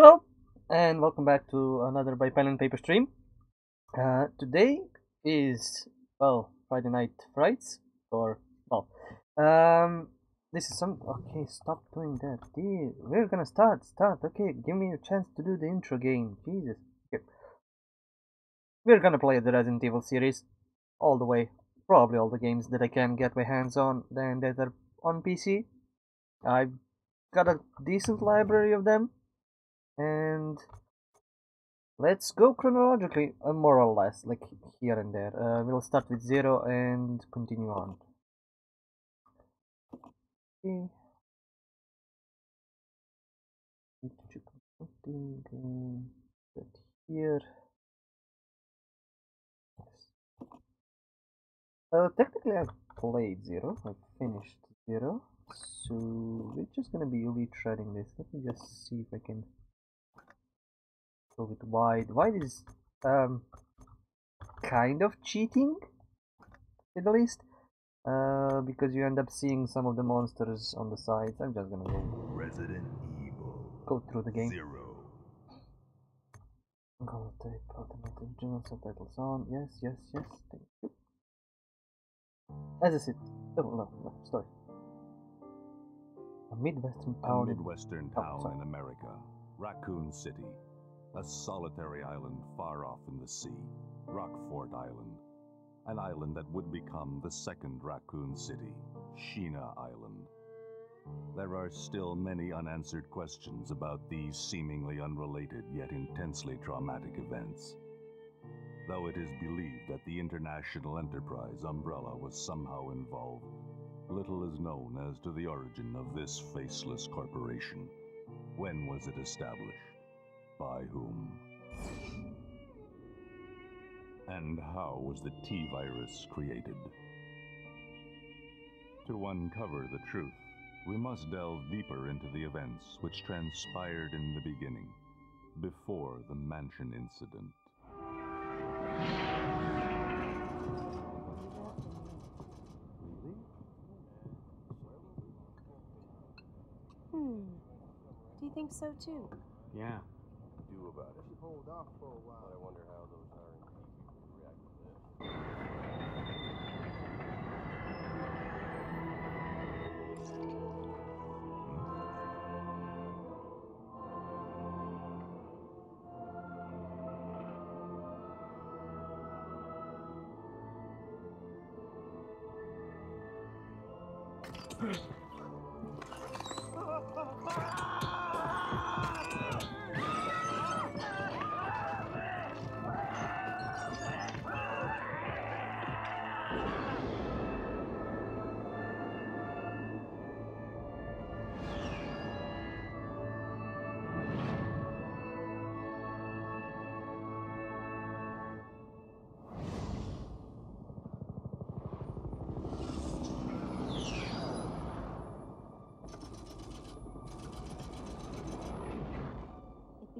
Hello, and welcome back to another by pen and paper stream. Uh, today is well Friday night frights, or well, um, this is some. Okay, stop doing that. Dear, we're gonna start. Start. Okay, give me a chance to do the intro game. Jesus. Okay. We're gonna play the Resident Evil series all the way. Probably all the games that I can get my hands on, then that are on PC. I've got a decent library of them and let's go chronologically, uh, more or less, like here and there. Uh, we'll start with zero and continue on. Here. Uh, technically, I've played zero. I finished zero, so we're just gonna be retreading this. Let me just see if I can go with wide. Wide is um kind of cheating, at least, uh, because you end up seeing some of the monsters on the sides. I'm just gonna go Resident Evil go through the game. Zero. Go type automatic original subtitles on. Yes, yes, yes. Thank you. As I said, oh no, no, sorry. A Midwestern A town. in- Midwestern Oh, town in America, Raccoon City, a solitary island far off in the sea, Rockfort Island, an island that would become the second Raccoon City, Sheena Island. There are still many unanswered questions about these seemingly unrelated yet intensely traumatic events. Though it is believed that the international enterprise umbrella was somehow involved, little is known as to the origin of this faceless corporation. When was it established? By whom? And how was the T virus created? To uncover the truth, we must delve deeper into the events which transpired in the beginning, before the mansion incident. Hmm. Do you think so too? Yeah. Do about it. hold off for a while. I wonder how those R&D people react to this. It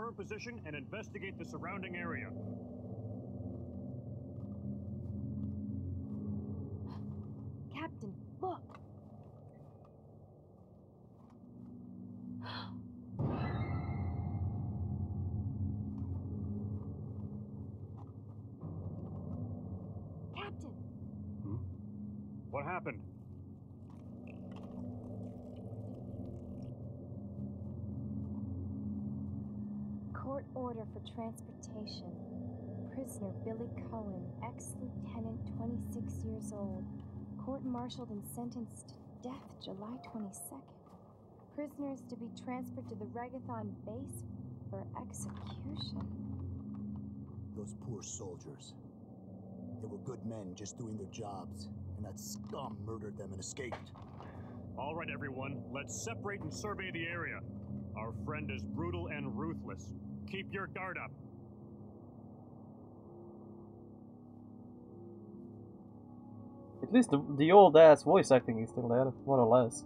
Current position and investigate the surrounding area. Captain, look! Captain! What happened? Court order for transportation. Prisoner Billy Coen, ex lieutenant, 26 years old. Court martialed and sentenced to death July 22nd. prisoners to be transferred to the Regathon base for execution. Those poor soldiers. They were good men just doing their jobs, and that scum murdered them and escaped. All right, everyone, let's separate and survey the area. Our friend is brutal and ruthless. Keep your guard up. At least the, the old ass voice acting is still there, more or less.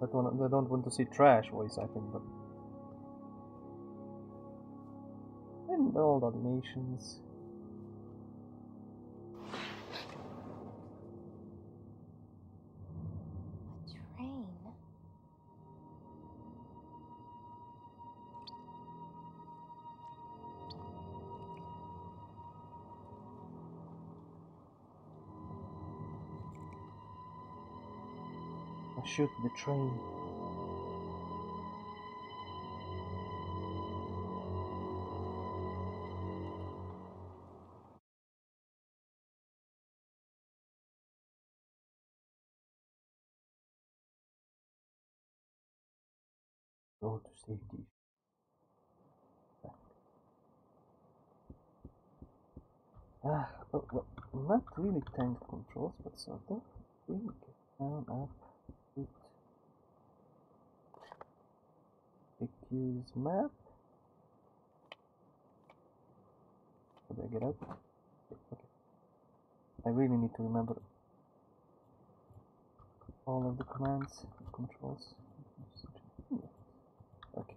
I don't, I don't want to see trash voice acting, but. And the animations. Shoot the train. Go to safety. Ah, well, well, not really tank controls, but sort of. We get down, up, Accuse map. Do I get out? Okay. I really need to remember all of the commands, and controls. Okay.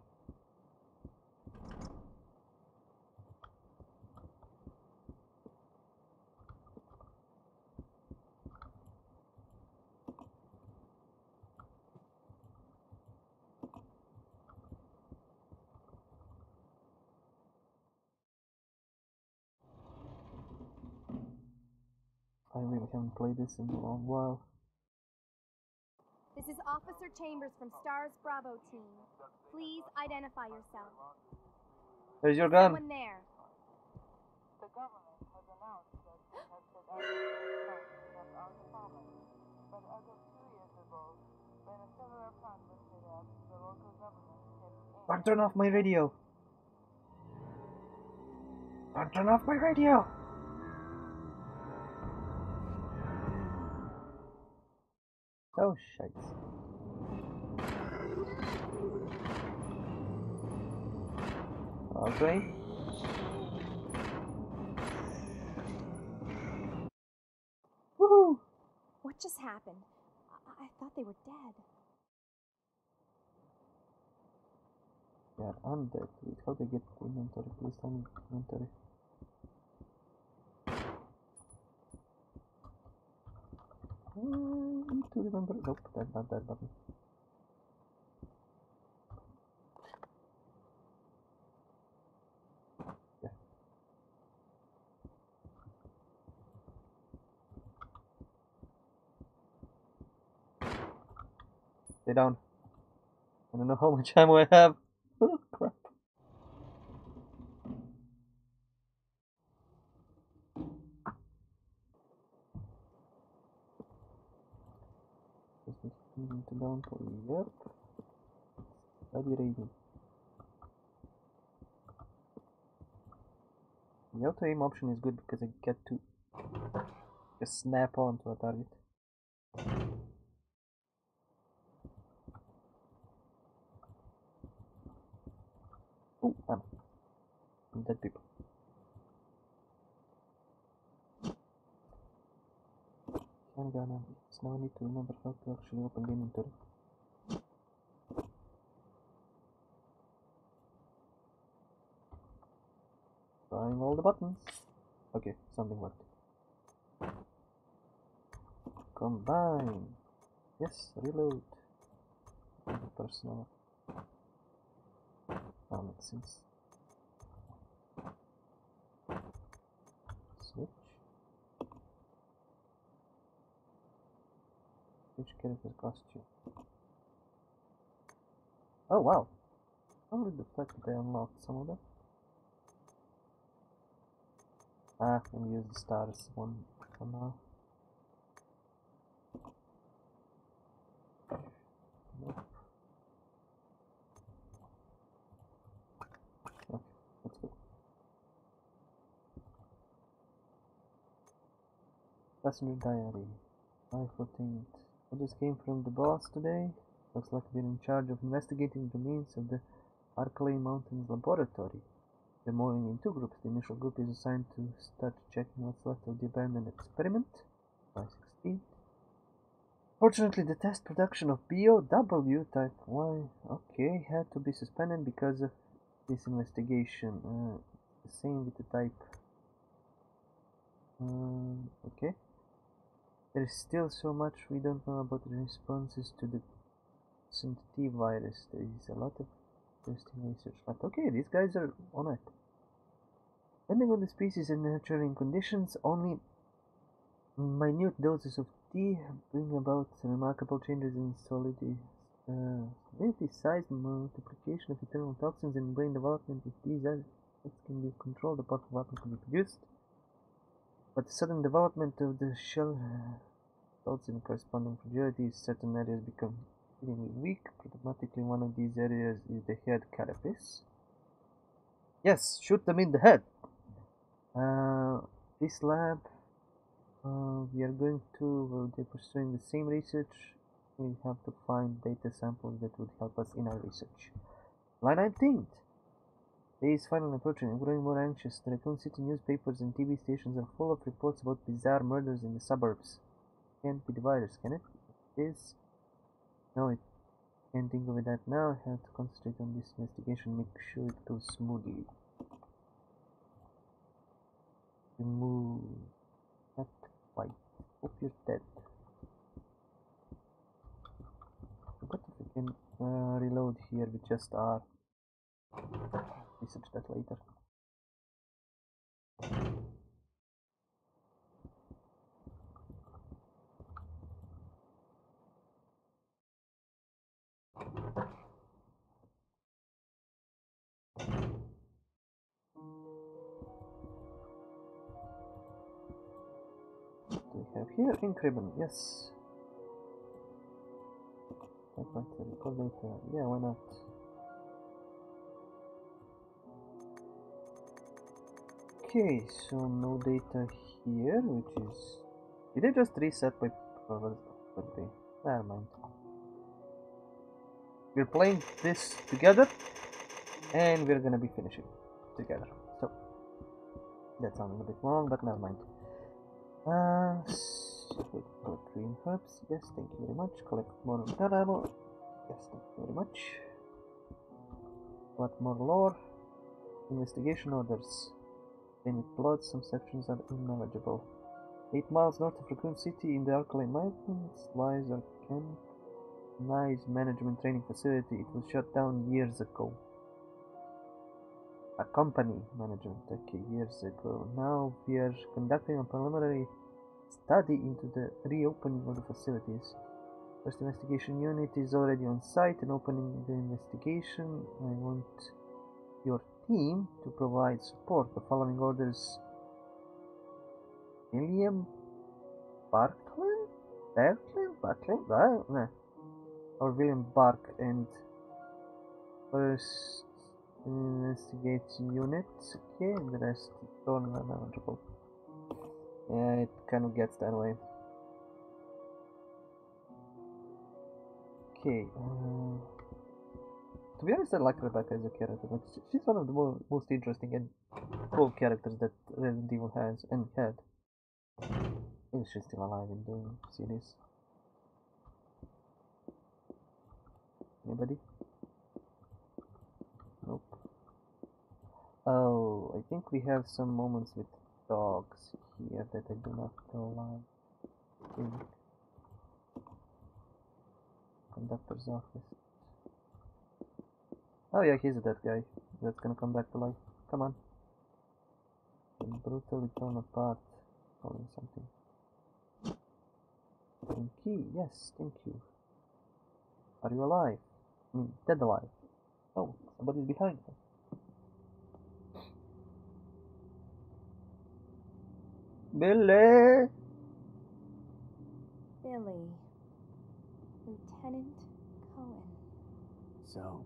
I really haven't played this in a long while. This is Officer Chambers from STARS Bravo team. Please identify yourself. There's your gun. Someone there. The government has announced that it has set up tanks our department. But as of two years ago, when a similar plan was set up, the local government stepped. Don't turn off my radio. Don't turn off my radio. Oh shit. Okay. Woohoo! What just happened? I, I thought they were dead. Yeah, I'm dead. Wait, how do I get inventory? Please tell me inventory. I to remember. Nope, that's not that button. Yeah. Stay down. I don't know how much ammo I have. Oh, crap. To down for yep. Study ready. The auto aim option is good because I get to just snap onto a target. Oh, ammo. Dead people. Handgun ammo. Yes, now I need to remember how to actually open the inventory. Trying all the buttons. Okay, something worked. Combine. Yes, reload. Personal. That makes sense. Which character cost you? Oh wow! Only the fact that they unlocked some of them. Ah, let me use the status one for now. Okay. Passenger diary, my 14th. I just came from the boss today. Looks like we're in charge of investigating the means of the Arklay Mountains laboratory. We're moving in two groups. The initial group is assigned to start checking what's left of the abandoned experiment. 516. Fortunately, the test production of BOW type Y, okay, had to be suspended because of this investigation. Uh, same with the type. Um, okay. There is still so much we don't know about the responses to the SNT virus. There is a lot of interesting research. But okay, these guys are on it. Depending on the species and nurturing conditions, only minute doses of T bring about remarkable changes in solidity, uh, solidity, size, multiplication of internal toxins, and brain development. If these aspects can be controlled, the powerful weapon can be produced. But the sudden development of the shell uh, results in corresponding fragility. Certain areas become extremely weak. Problematically, one of these areas is the head carapace. Yes, shoot them in the head. Uh, this lab, uh, we are going to, well, they're pursuing the same research. We have to find data samples that would help us in our research. Line 19th. Day is finally approaching. I'm growing more anxious. The Raccoon City newspapers and TV stations are full of reports about bizarre murders in the suburbs. Can't be the virus, can it? It is. No, it can't think of it that now. I have to concentrate on this investigation, make sure it goes smoothly. Remove that white. Hope you're dead. What if we can uh, reload here with just R? Research that later. What do we have here? Ink ribbon, yes. Typewriter, record data, yeah, why not? Okay, so no data here, which is... Did I just reset my... Be. Never mind. We're playing this together, and we're gonna be finishing together. So, that sounded a bit wrong, but never mind. Uh, s- collect green herbs. Yes, thank you very much. Collect more ammo. Yes, thank you very much. What more lore? Investigation orders. Same with blood, some sections are unmanageable. Eight miles north of Raccoon City in the Arklay Mountains lies a camp. Nice management training facility. It was shut down years ago. A company management, okay, years ago. Now we are conducting a preliminary study into the reopening of the facilities. First investigation unit is already on site and opening the investigation. I want your team to provide support. The following orders William Barkland? Barkland? Barkland? Bar- nah. Or William Bark and first investigation unit. Okay, the rest don't manageable. Yeah, it kind of gets that way. Okay, uh, to be honest, I like Rebecca as a character. Like, she's one of the more, most interesting and cool characters that Resident Evil has and had. Is she still alive in the series? Anybody? Nope. Oh, I think we have some moments with dogs here that I do not know think. Conductor's office. Oh yeah, he's that guy. That's gonna come back to life. Come on. Been brutally torn apart. Calling something. And key, yes, thank you. Are you alive? I mean, dead alive. Oh, somebody's behind her. Billy! Billy. Lieutenant Coen. So,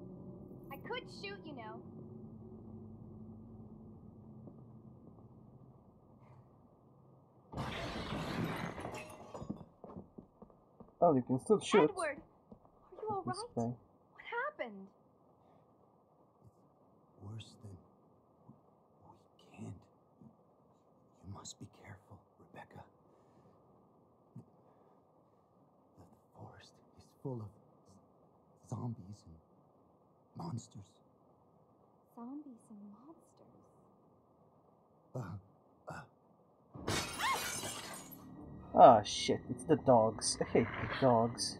I could shoot, you know. Oh, you can still shoot. Edward! Are you alright? This. What happened? Worse than. We can't. You must be careful, Rebecca. The, the forest is full of zombies and monsters. Zombies and monsters. Uh, Ah, shit, it's the dogs. I hate the dogs.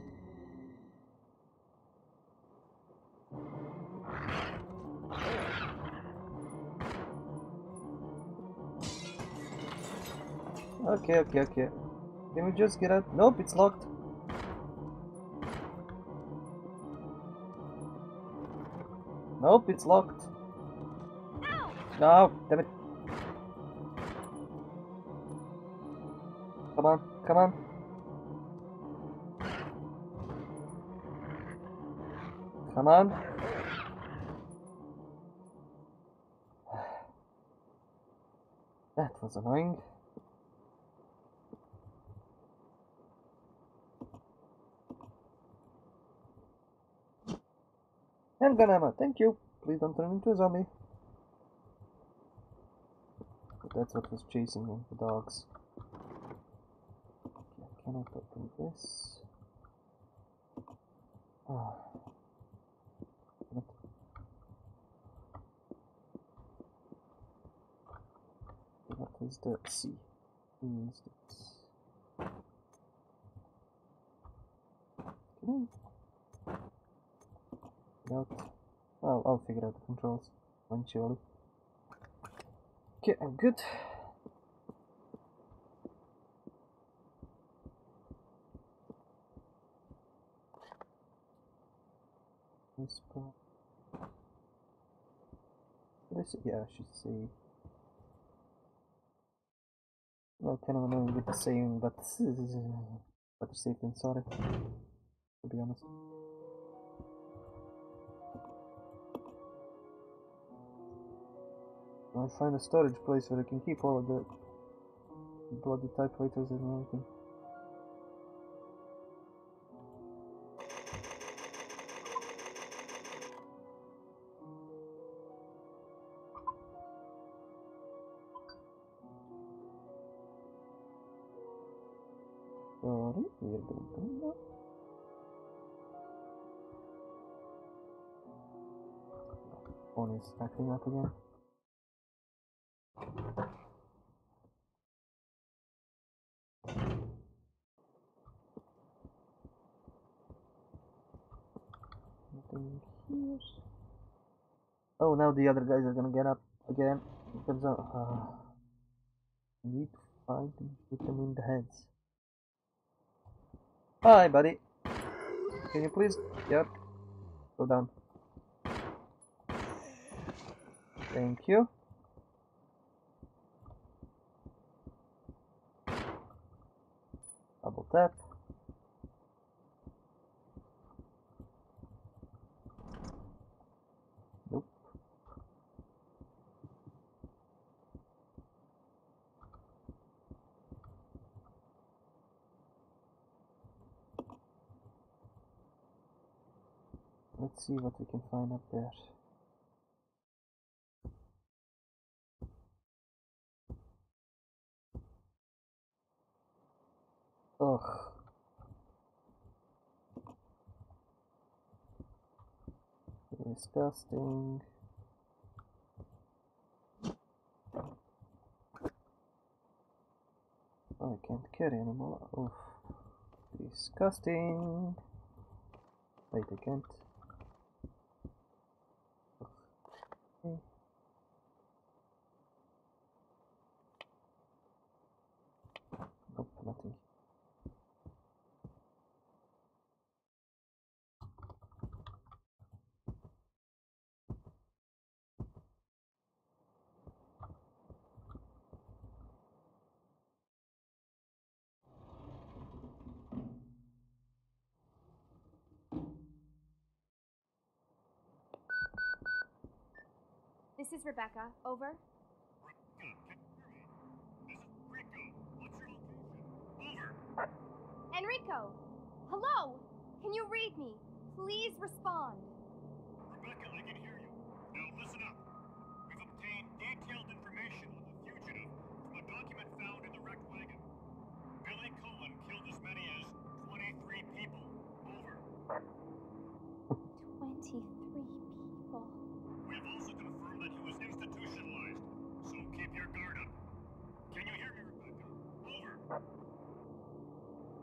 Okay, okay, okay. Can we just get out? Nope, it's locked. Nope, it's locked. No, No, damn it. Come on, come on. Come on. That was annoying. Handgun ammo, thank you. Please don't turn into a zombie. But that's what was chasing him, the dogs. Okay, I cannot open this. It. What is the C? Is this? Can I? Out. Well, I'll figure out the controls eventually. Okay, I'm good. This part. Yeah, I should see. Well, kind of annoying with the saving, but better safe than sorry. To be honest. I find a storage place where I can keep all of the bloody typewriters and everything. Sorry, we're going to. Phone is acting up again. Nothing here. Oh, now the other guys are gonna get up again. Because uh, uh, need to find and them in the heads. Hi, buddy. Can you please? Yep. Go down. Thank you. Double tap. Nope. Let's see what we can find up there. Ugh. Disgusting. Oh, I can't carry anymore. Oof. Disgusting. Wait, I can't. Okay. This is Rebecca. Over. Enrico! Hello! Can you read me? Please respond. Guard up. Can you hear me, Rebecca? Over.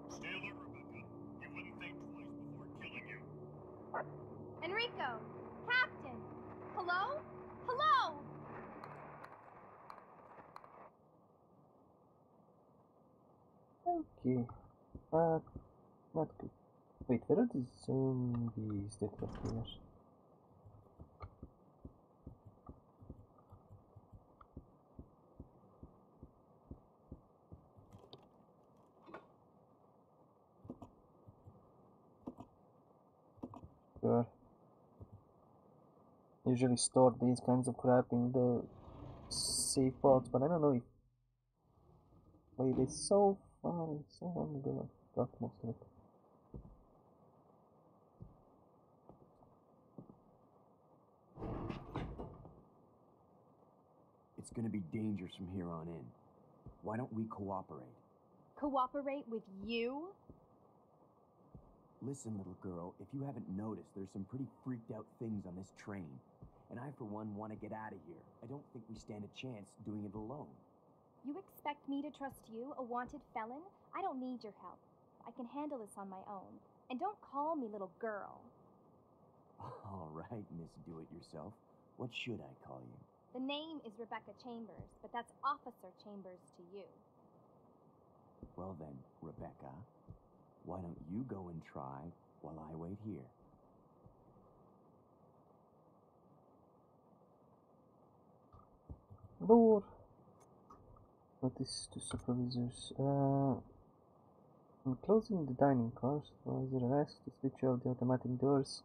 Stay alert, Rebecca. You wouldn't think twice before killing you. Enrico! Captain! Hello? Hello! Okay. Uh, not good. Wait, where are the zombies that were here? Sure. Usually store these kinds of crap in the safe box, but I don't know if Wait, it's so far, so long ago. I got most of it. It's gonna be dangerous from here on in. Why don't we cooperate? Cooperate with you? Listen, little girl, if you haven't noticed, there's some pretty freaked out things on this train. And I, for one, want to get out of here. I don't think we stand a chance doing it alone. You expect me to trust you, a wanted felon? I don't need your help. I can handle this on my own. And don't call me little girl. All right, Miss Do It Yourself. What should I call you? The name is Rebecca Chambers, but that's Officer Chambers to you. Well then, Rebecca, why don't you go and try while I wait here? Door. Notice to supervisors. Uh, when closing the dining car, supervisor asked to switch off the automatic doors.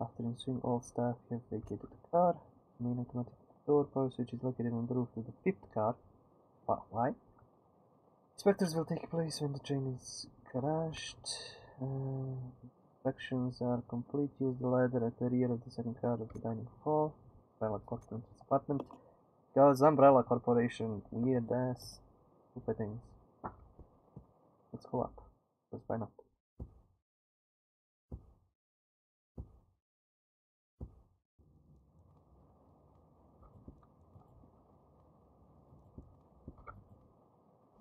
After ensuing all staff have vacated the car, main automatic door power switch is located on the roof of the fifth car. Wow, why? Inspectors will take place when the train is garaged. Uh, inspections are complete. Use the ladder at the rear of the second car of the dining hall. Umbrella Corporation's apartment. Goes Umbrella Corporation. Weird ass. Stupid things. Let's go up. Let's find not?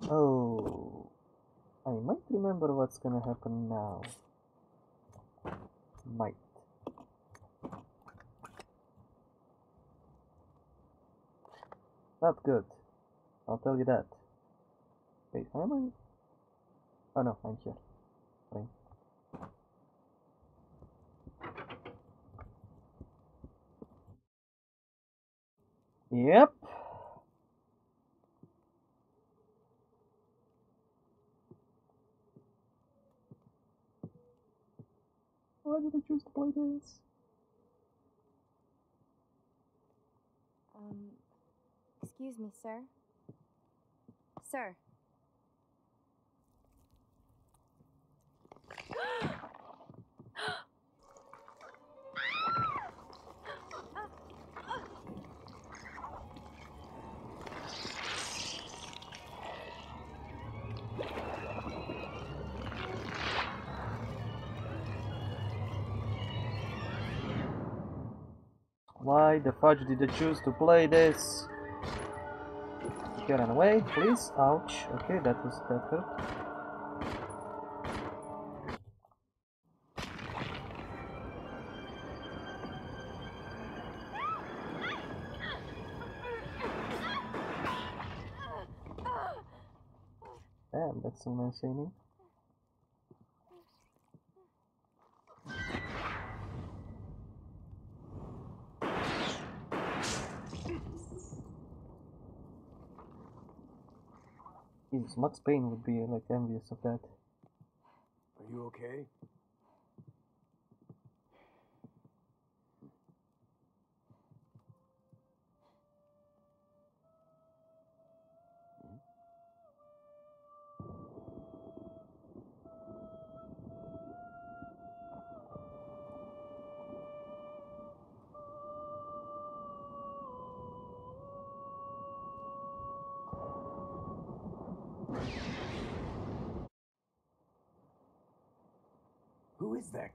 Oh, I might remember what's gonna happen now. Might. Not good. I'll tell you that. Wait, am I? Oh no, I'm here. Fine. Yep. Why did I choose to play this? Um, excuse me, sir. Sir. Why the fudge did I choose to play this? Get on away, please. Ouch. Okay, that was that hurt. Damn, that's so nice aiming. Max Payne would be like envious of that. Are you okay?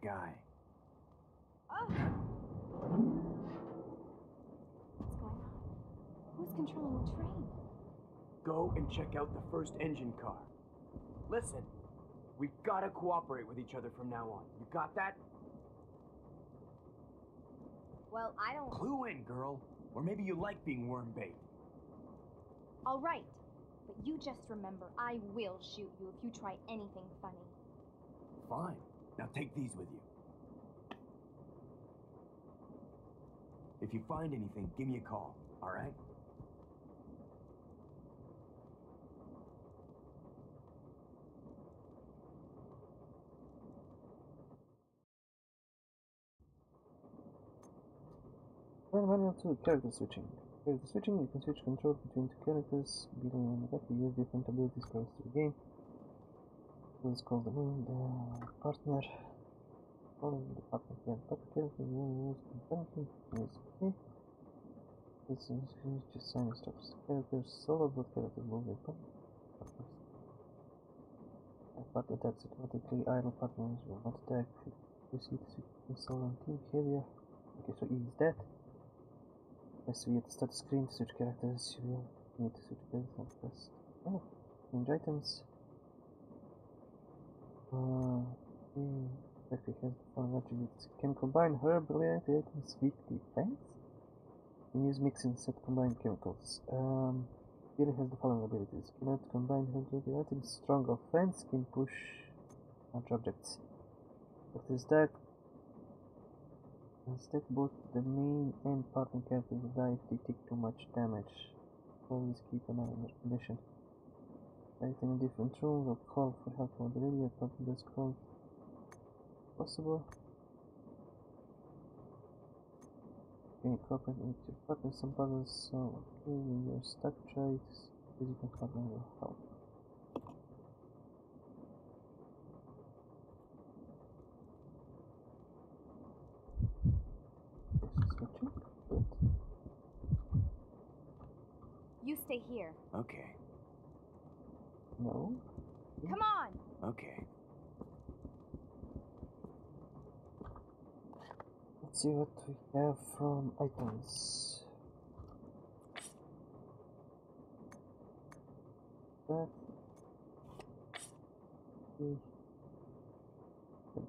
Guy? Oh. What's going on? Who's controlling the train? Go and check out the first engine car. Listen, we've gotta cooperate with each other from now on. You got that? Well, I don't. Clue in, girl. Or maybe you like being worm bait. All right. But you just remember, I will shoot you if you try anything funny. Fine. Now take these with you. If you find anything, give me a call, alright? Then manual 2 character switching. Character switching, you can switch control between two characters. Billy and Rebecca use different abilities for the game. Let's call the main the partner. Following the partner character will use concurrently. Use okay. This is just sign stops. Characters solo, but characters will be partners. A partner attacks automatically. Idle partners will not attack. Proceed to solo team behavior. Okay, so E is dead. As we at the start screen to switch characters, you will need to switch characters and press oh, change items. Uh, Becky has following attributes. Can combine herb related items with defense. Can use mixing set combined chemicals. Um, Billy has the following abilities. Cannot combine herb related items. Strong offense. Can push large objects. But is that Instead, both the main and partner characters die if they take too much damage. Always keep an eye on their condition. Act in a different room or call for help on the radio. Partner does call possible. Okay, cooperate with your partner some puzzles, so okay, when you're stuck, try to see you can partner will help. Switching. You stay here. Okay, No. Come on! okay. Let's see what we have from items. That. Okay.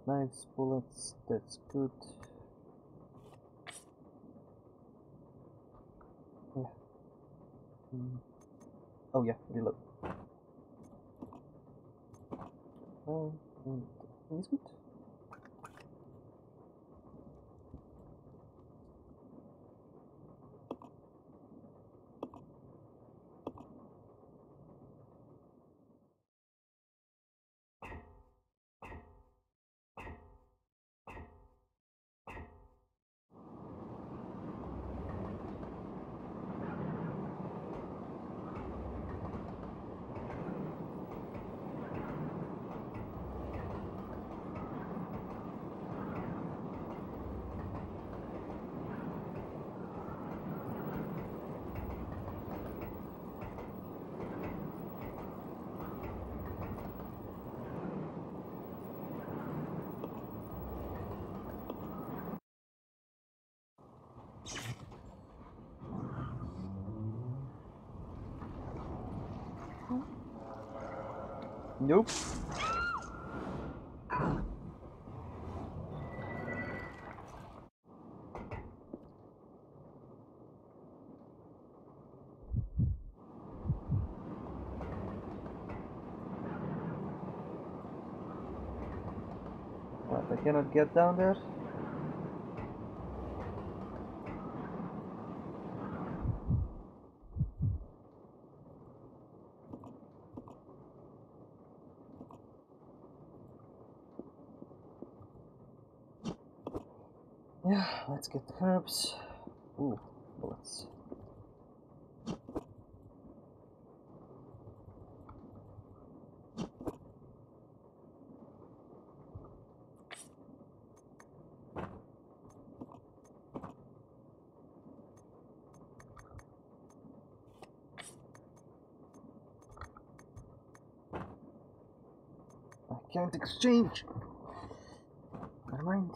Knives, bullets, that's good. Yeah. Mm. Oh yeah, reload. Oh, and is good. Nope. What, I cannot get down there? Yeah, let's get the herbs. Ooh, bullets. I can't exchange. mind.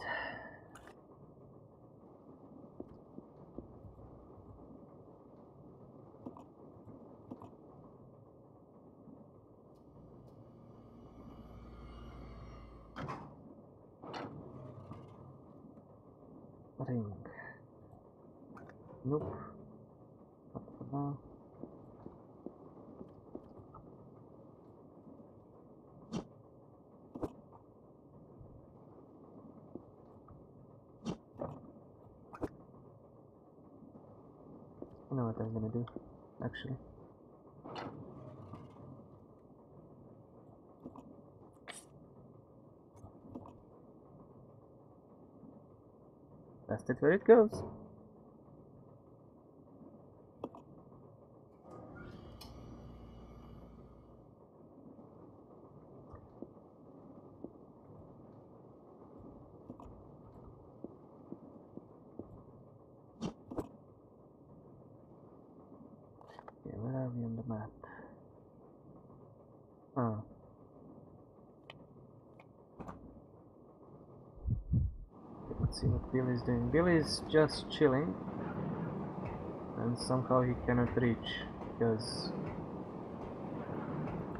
Ring. Nope. Not for now. I know what I'm gonna do, actually. That's it where it goes. Okay, where are we on the map? Oh. Okay, Let's see what Billy's doing. Billy's just chilling. And somehow he cannot reach because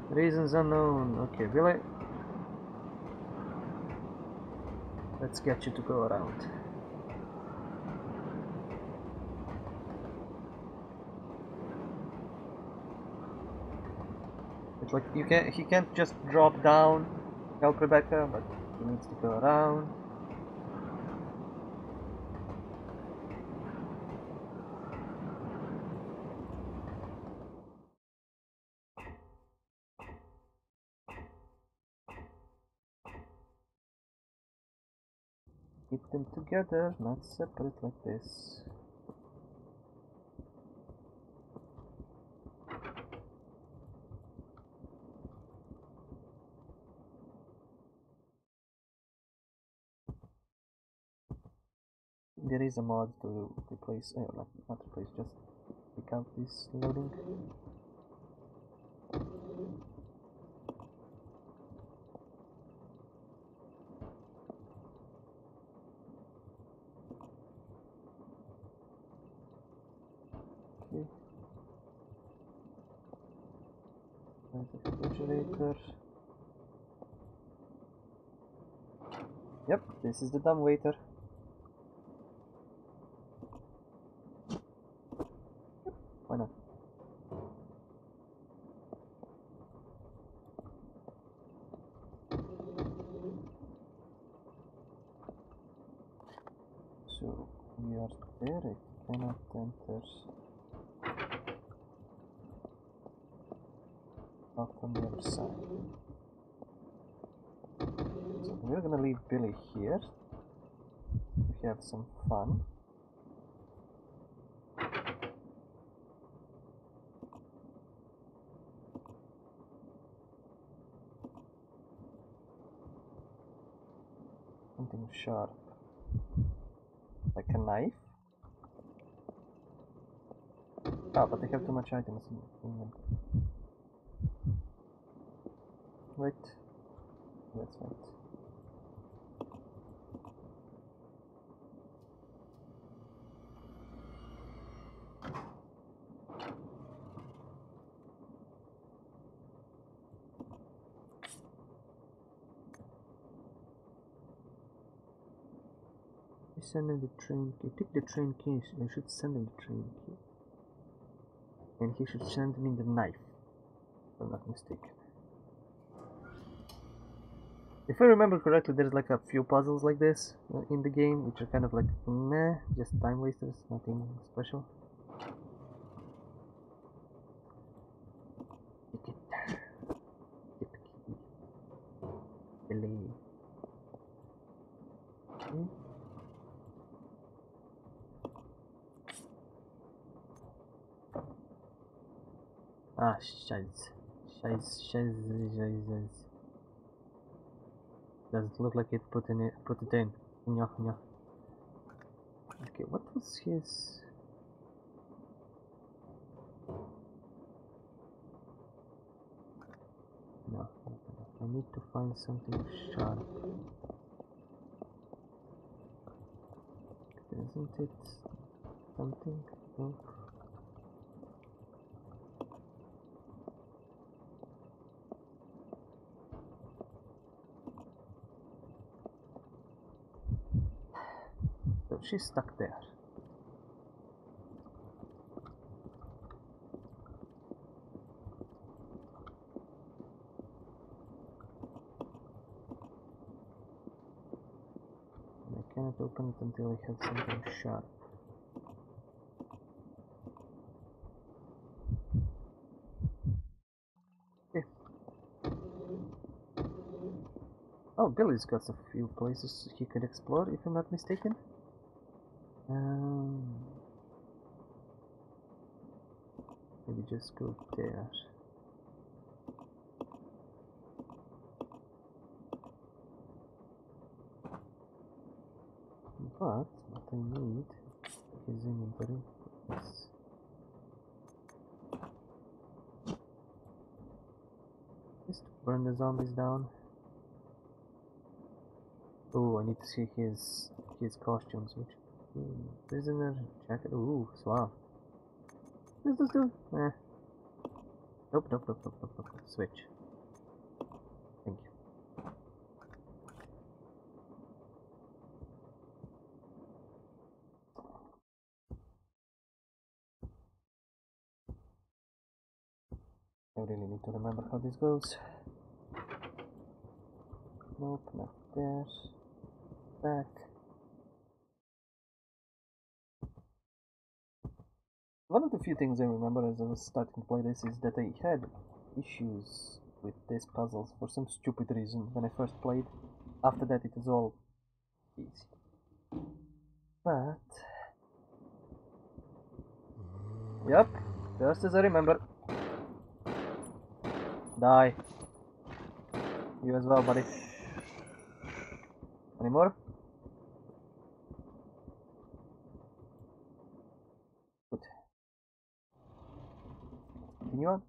reasons unknown. Okay, Billy. Let's get you to go around. It's like you can't. he can't just drop down, help Rebecca, but he needs to go around. Keep them together, not separate like this. There is a mod to replace, uh, like not replace, just pick out this loading. Okay. There's the refrigerator. Is the dumb waiter. Yep, why not? So we are there, it cannot enter out on the other side. So we're gonna leave Billy here to have some. Something sharp. Like a knife? Ah, but they have too much items in, in them. Wait. Let's wait. Send him the train key. Take the train key. I should send him the train key. And he should send me the knife. If I'm not mistaken. If I remember correctly, there's like a few puzzles like this uh, in the game, which are kind of like meh, just time wasters, nothing special. Take it. Get the key. Delay. Okay. Scheiße. Scheiße, scheiße, scheiße. Doesn't look like it put in it put it in. Okay, what was his No. I need to find something sharp. Isn't it something? She's stuck there. I cannot open it until I have something sharp. Oh, Billy's got a few places he could explore, if I'm not mistaken. Um, maybe just go there. But what I need is inventory. Yes. Just burn the zombies down. Oh, I need to see his his costumes. Which hmm, prisoner jacket? Ooh, suave. Let's just do. Eh. Nope, nope, nope, nope, nope, nope. Switch. Thank you. I really need to remember how this goes. Nope, not there. Back. Few things I remember as I was starting to play this is that I had issues with these puzzles for some stupid reason when I first played. After that it was all easy. But... Yep, just as I remember. Die. You as well, buddy. Any more? Good. On.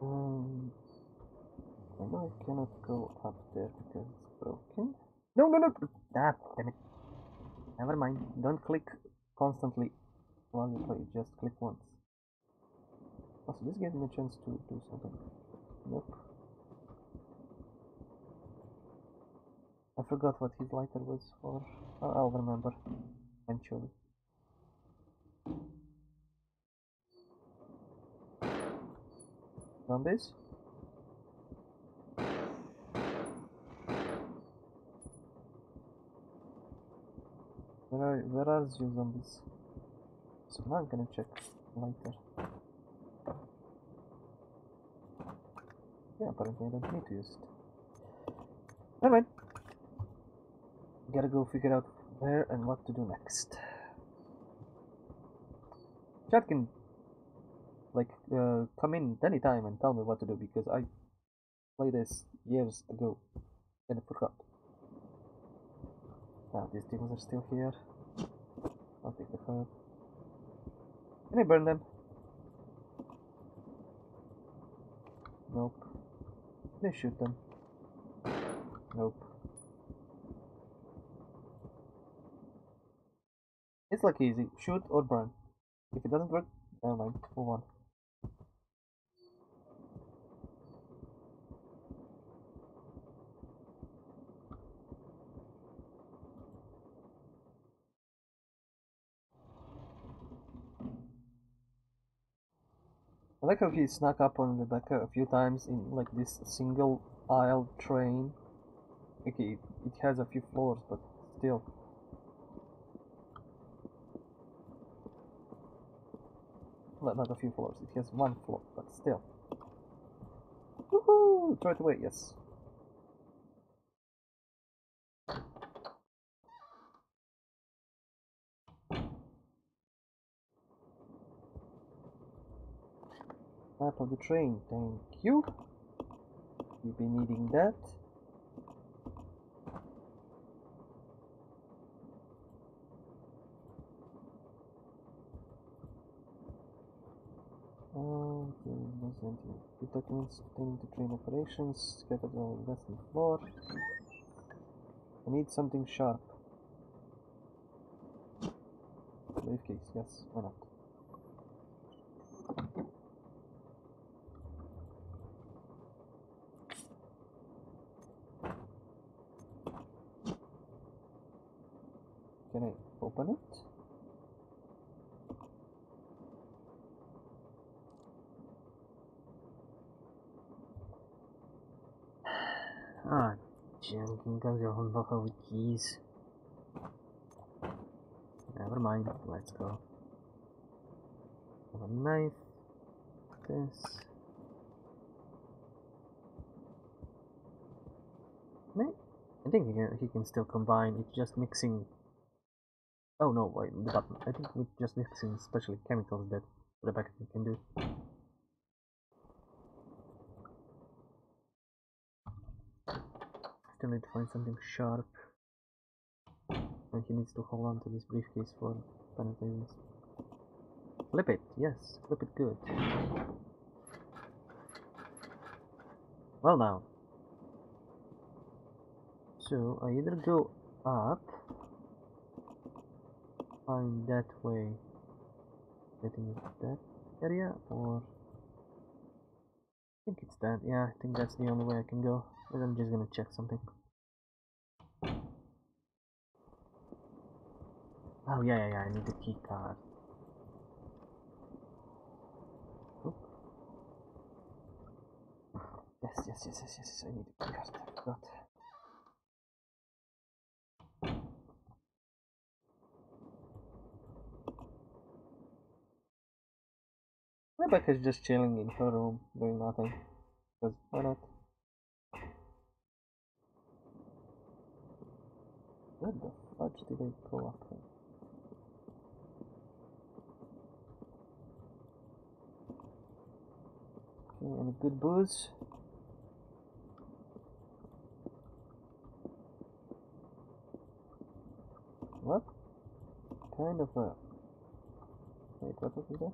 Um, I know I cannot go up there because it's broken. No, no, no! Ah, damn it. Never mind. Don't click constantly while you play, just click once. Also, this gives me a chance to do something. Nope. I forgot what his lighter was for. Oh, I'll remember eventually. Zombies? Where are where are you zombies? So now I'm gonna check later. Yeah, apparently I don't need to use it. Alright. Gotta go figure out where and what to do next. Chat can like uh, come in anytime and tell me what to do because I played this years ago and I forgot. Ah, these things are still here. I'll take the herb. Can I burn them? Nope. Can I shoot them? Nope. It's like easy. Shoot or burn. If it doesn't work, never mind. Move on. I like how he snuck up on Rebecca a few times in like this single aisle train. Okay, it, has a few floors, but still. Well, not a few floors, it has one floor, but still. Woohoo! Throw it away, yes. Of the train, thank you. You'll be needing that. Okay, the documents pertaining to train operations scattered on the western floor. I need something sharp. Briefcase, yes, why not? Can I open it? Ah, junking own keys. Never mind, let's go. Have a knife. This. I think he can, he can still combine. It's just mixing. Oh no, wait, the button. I think it's just mixing special chemicals that Rebecca can do. Still need to find something sharp. And he needs to hold on to this briefcase for penalties. Flip it, yes, flip it good. Well now. So I either go up find that way getting that area or I think it's that, yeah, I think that's the only way I can go. But I'm just gonna check something. Oh yeah, yeah, yeah, I need the key card. Yes, yes, yes, yes, yes, I need the key card. I forgot. Rebecca's just chilling in her room, doing nothing. Because why not? Where the fudge did I go up Okay, any good booze? What? Kind of a... Wait, what was that?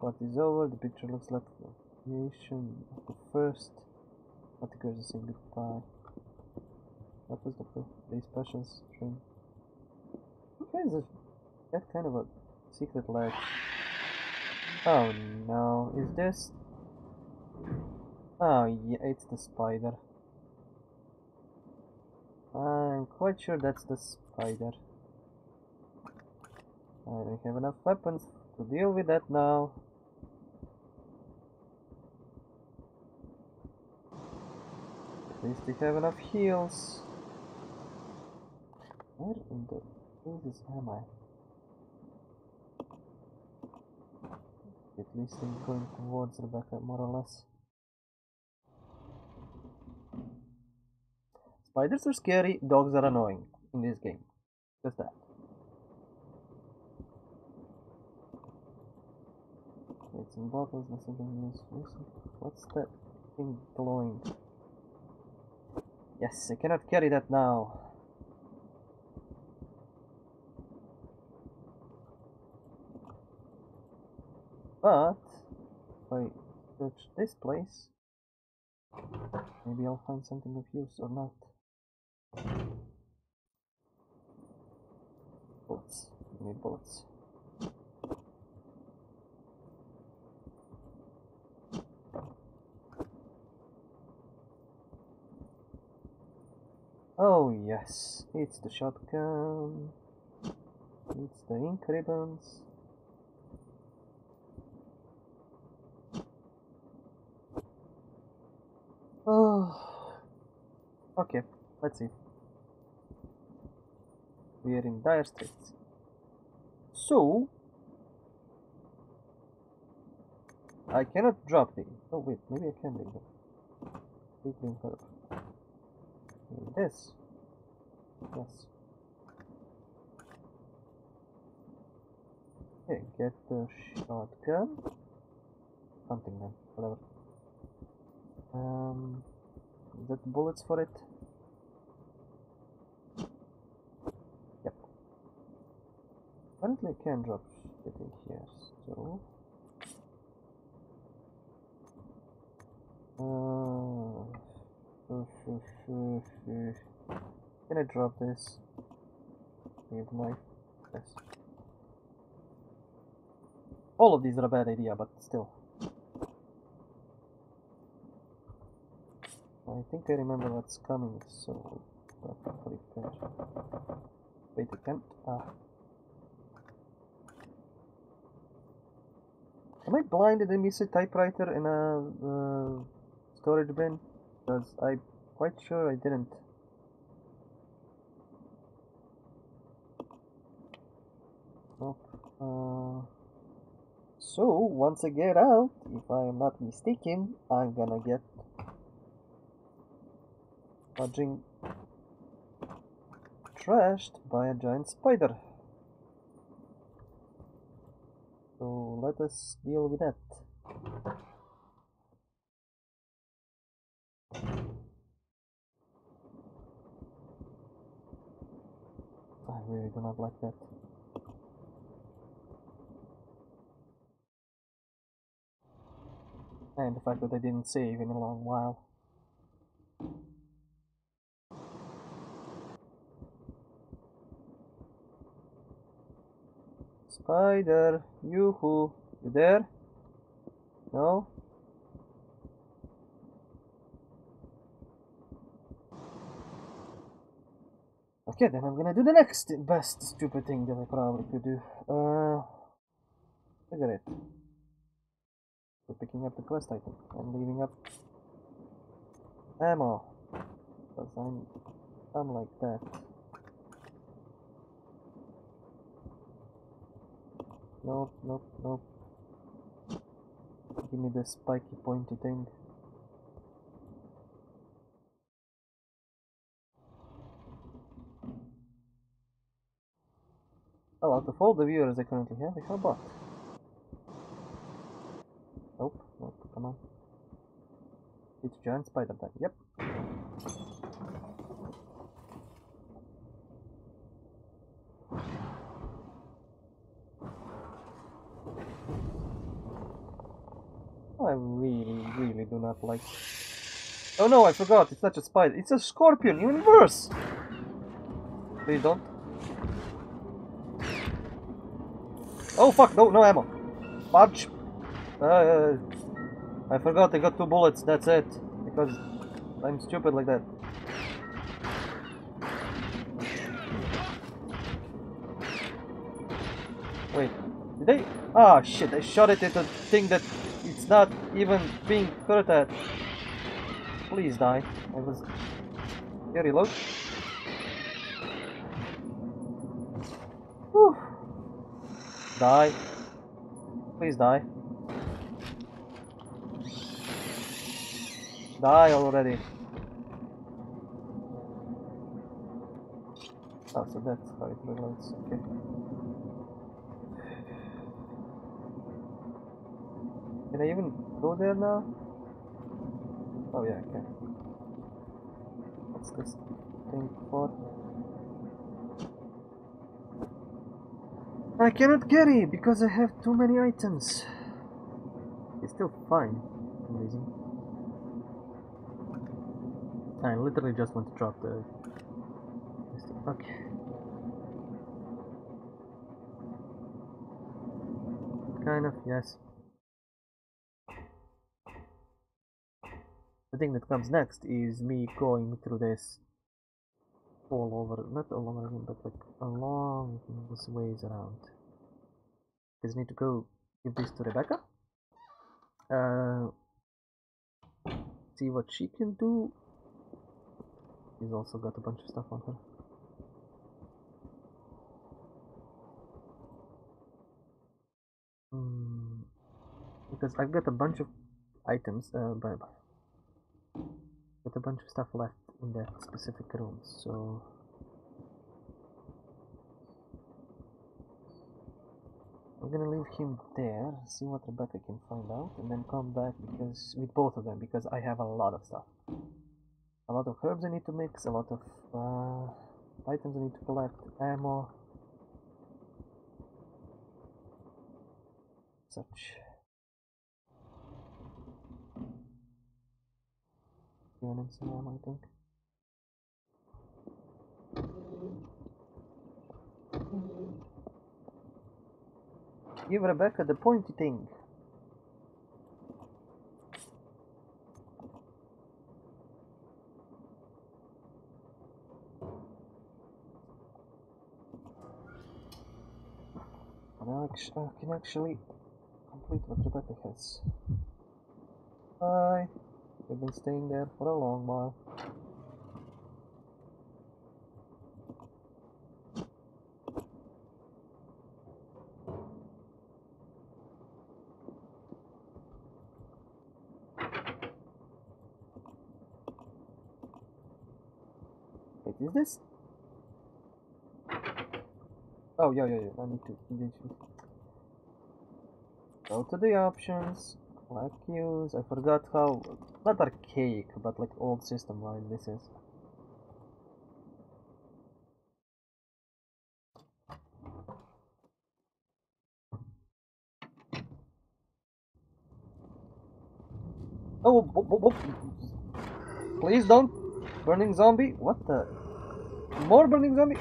Part is over, the picture looks like the creation of the first. What the girls are saying goodbye. What was the birthday special string? Okay, is that kind of a secret ledge? Oh no, is this? Oh yeah, it's the spider. I'm quite sure that's the spider. I don't have enough weapons to deal with that now. At least we have enough heals. Where in the Jesus am I? At least I'm going towards Rebecca more or less. Spiders are scary, dogs are annoying in this game. Just that. Wait, some bottles, nothing else. What's that thing glowing? Yes, I cannot carry that now. But if I search this place, maybe I'll find something of use or not. Bullets. I need bullets. Oh yes, it's the shotgun. It's the ink ribbons. Oh, okay. Let's see. We are in dire straits. So I cannot drop the. Oh wait, maybe I can bring them. This. Yes. Okay, get the shotgun. Something then, whatever. Um, that bullets for it? Yep. Apparently I can drop shit in here, so... Uh, can I drop this? Knife. Yes. All of these are a bad idea, but still. I think I remember what's coming, so I'll probably. Wait, I can't. Ah. Am I blind? Did I miss a typewriter in a uh, storage bin? Because I'm quite sure I didn't. Nope. Uh, so, once I get out, if I am not mistaken, I'm gonna get lodging trashed by a giant spider. So let us deal with that. I really do not like that. And the fact that I didn't save in a long while. Spider, yoo-hoo, you there? No? Okay, then I'm gonna do the next best stupid thing that I probably could do. Uh, cigarette. We're picking up the quest item and leaving up ammo. Because I'm, I'm like that. Nope, nope, nope. Give me the spiky pointy thing. Well, out of all the viewers I currently have, I have bot. Nope, nope, come on. It's giant spider time, yep. I really, really do not like. Oh no, I forgot. It's not a spider. It's a scorpion. Even worse. Please don't. Oh fuck! No, no ammo. Fudge. Uh, I forgot. I got two bullets. That's it. Because I'm stupid like that. Wait. Did they? Ah shit! I shot it at the thing that it's not even being hurt at. Please die. I was. Yeah, reload. Whew. Die. Please die. Die already. Oh, so that's how it reloads. Okay. Can I even go there now? Oh yeah, I can. What's this thing for? I cannot carry because I have too many items. It's still fine. Amazing. I literally just want to drop the. Okay. Kind of, yes. The thing that comes next is me going through this all over, not all over again, but like along this ways around. Because I need to go give this to Rebecca. Uh, see what she can do. She's also got a bunch of stuff on her. Mm, because I've got a bunch of items, uh, but got a bunch of stuff left in that specific room, so I'm gonna leave him there, see what Rebecca can find out, and then come back because with both of them because I have a lot of stuff. A lot of herbs I need to mix, a lot of uh, items I need to collect, ammo, such. you on Instagram, I think. Give Rebecca the pointy thing. I uh, can actually complete what Rebecca has. Bye. We've been staying there for a long while. Wait, is this? Oh, yeah, yeah, yeah. I need to go to the options, collect queues. I forgot how, not archaic, but like old system line this is. Oh, please don't. Burning zombie? What the? More burning zombie?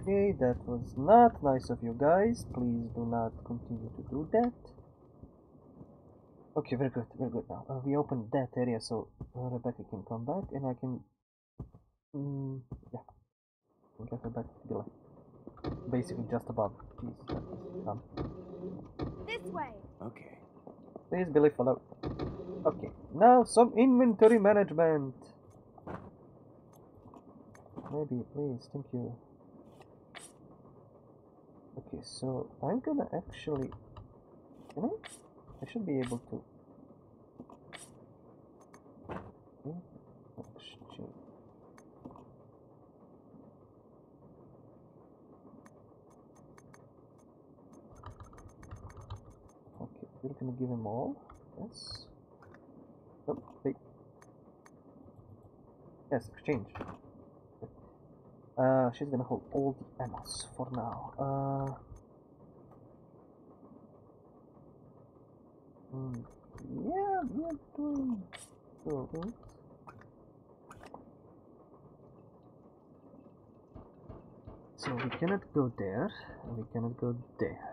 Okay, that was not nice of you guys. Please do not continue to do that. Okay, very good, very good now. Uh, we opened that area so uh, Rebecca can come back and I can... Mm, yeah. I get her back to be like... Basically just above. Jesus, that was dumb. This way. Okay. Please, Billy, follow. Okay, now some inventory management. Maybe, please, thank you. Okay, so I'm gonna actually. Can I? I should be able to. Okay, exchange. Okay, we're gonna give him all. Yes. Oh, wait. Yes, exchange. Uh, she's gonna hold all the ammos for now. Uh. mm, yeah, we're doing good. So we cannot go there, and we cannot go there.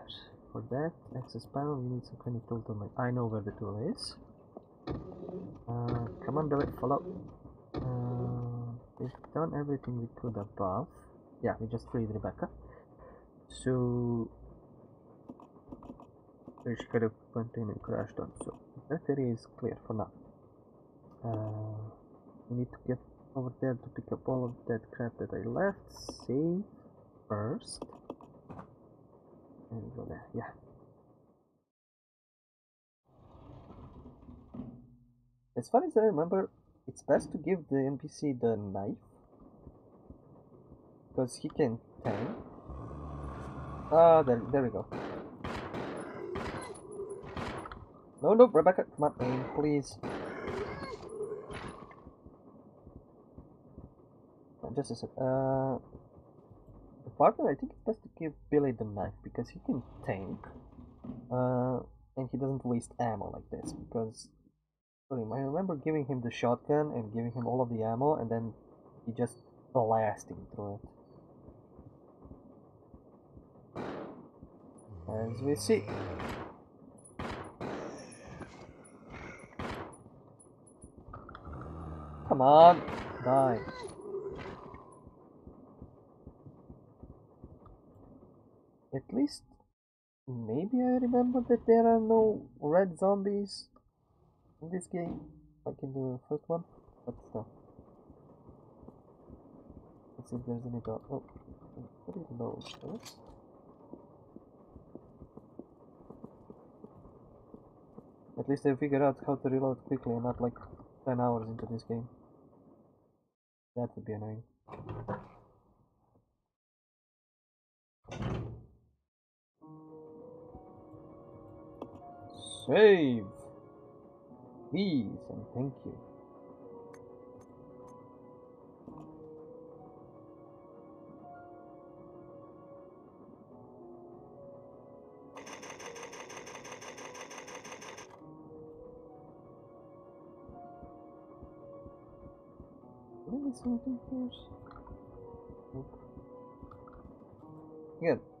For that access panel, you need some kind of tool to make. I know where the tool is. Uh, come on, Billy, follow. Uh, we've done everything we could above. Yeah, we just freed Rebecca. So, there's kind of container crashed on. So that area is clear for now. Uh, we need to get over there to pick up all of that crap that I left. Save first. And go there. Yeah. As far as I remember, it's best to give the NPC the knife because he can tank. Ah, there, there we go. No, no, Rebecca, come on, aim, please. Just a sec. Uh, partner, I think it's best to give Billy the knife because he can tank, uh, and he doesn't waste ammo like this. Because sorry, I remember giving him the shotgun and giving him all of the ammo, and then he just blasting through it. As we see. Come on, die. At least, maybe I remember that there are no red zombies in this game, like in the first one, but still. Let's see if there's any dog. Oh, what is those? Those? At least I figured out how to reload quickly and not like 10 hours into this game. That would be annoying. Save! Please and thank you. Maybe something here. Good.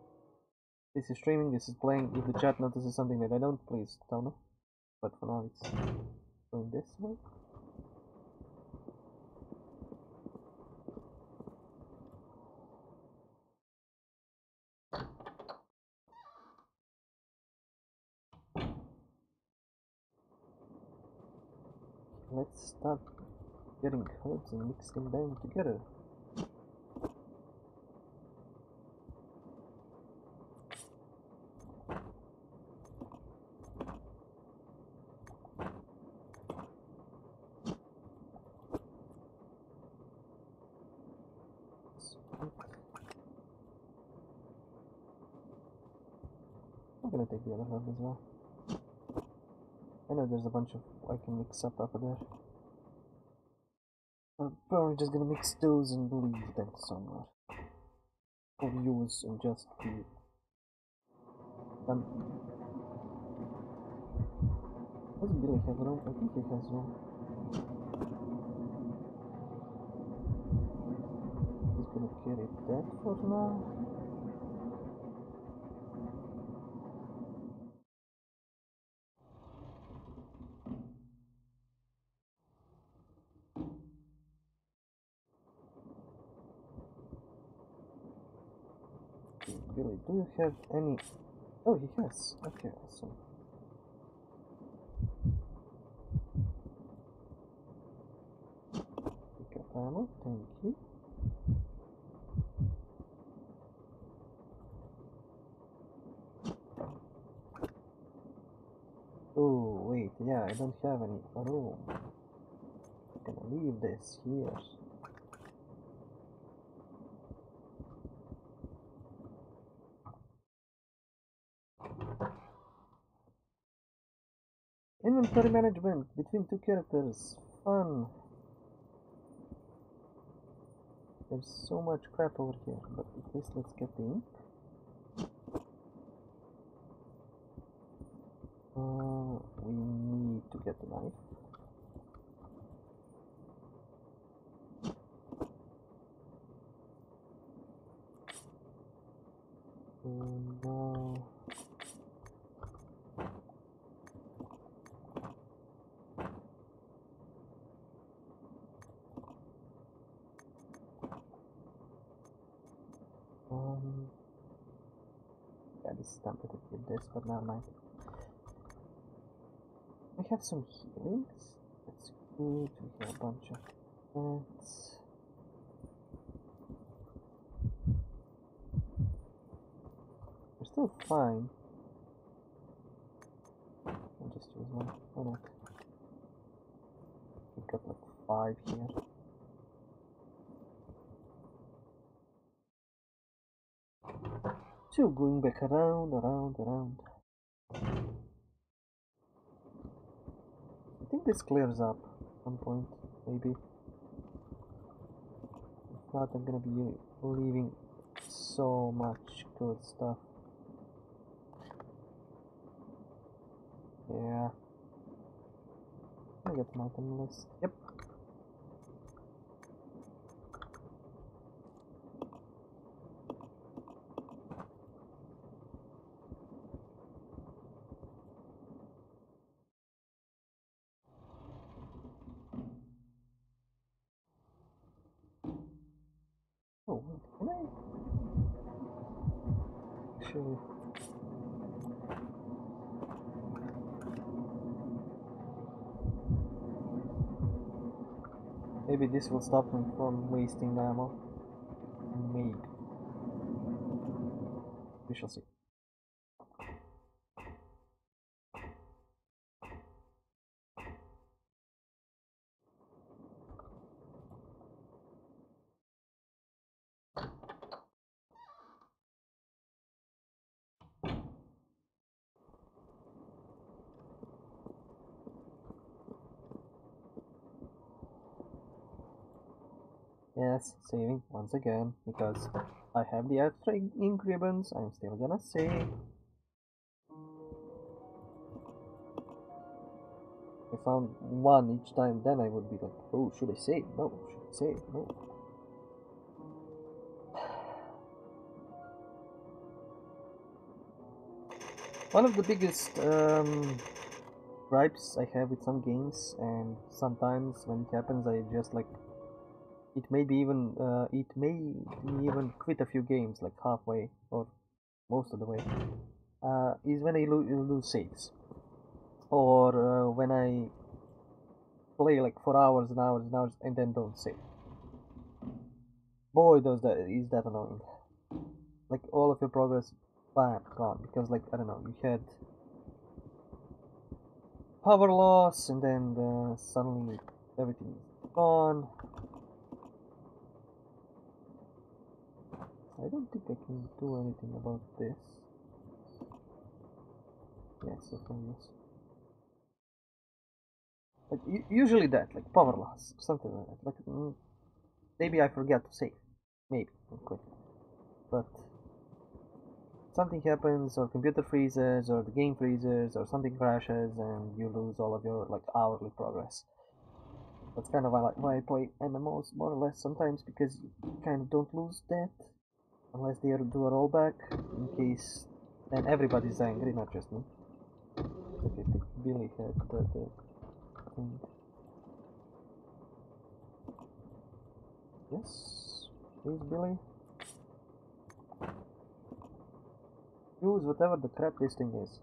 This is streaming, this is playing. If the chat notices something that I don't, please tell me. But for now, it's going this way. Let's start getting herbs and mixing them together. I'm as well. I know there's a bunch of I can mix up over there. I'm probably just gonna mix those and leave them somewhere. Or use and just be done. Does Billy have room? I think he has room. He's gonna carry that for now. Billy, do you have any... Oh, he has. Okay, awesome. Ammo, thank you. Oh, wait, yeah, I don't have any room. I'm gonna leave this here. Inventory management between two characters. Fun. There's so much crap over here, but at least let's get the ink. Uh, we need to get the knife. Tempted with this, but never mind. We have some healings. That's good. We have a bunch of plants. We're still fine. I'll just use one. Why not? Pick up like five here. So going back around, around, around. I think this clears up some point, maybe. If not, I'm gonna be leaving so much good stuff. Yeah. I get the list. Yep. Can Maybe this will stop me from wasting ammo. Maybe. We shall see. Yes, saving once again because I have the extra ink ribbons. I'm still gonna save. If I found one each time, then I would be like, oh, should I save? No, should I save? No. one of the biggest um, gripes I have with some games, and sometimes when it happens, I just like it may be even uh, it may even quit a few games like halfway or most of the way. Uh, is when I lo- lose saves, or uh, when I play like for hours and hours and hours and then don't save. Boy, does that is that annoying. Like all of your progress, bam, gone because like I don't know, you had power loss and then uh, suddenly everything is gone. I don't think I can do anything about this. Yes, can yes. Like usually that, like power loss, something like that. Like mm, maybe I forget to save, maybe okay. But something happens, or computer freezes, or the game freezes, or something crashes, and you lose all of your like hourly progress. That's kind of why, why I play MMOs more or less sometimes because you kind of don't lose that unless they do a rollback in case then everybody's angry, not just me. Okay, Billy had the, the thing. Yes, please, Billy. Use whatever the crap this thing is.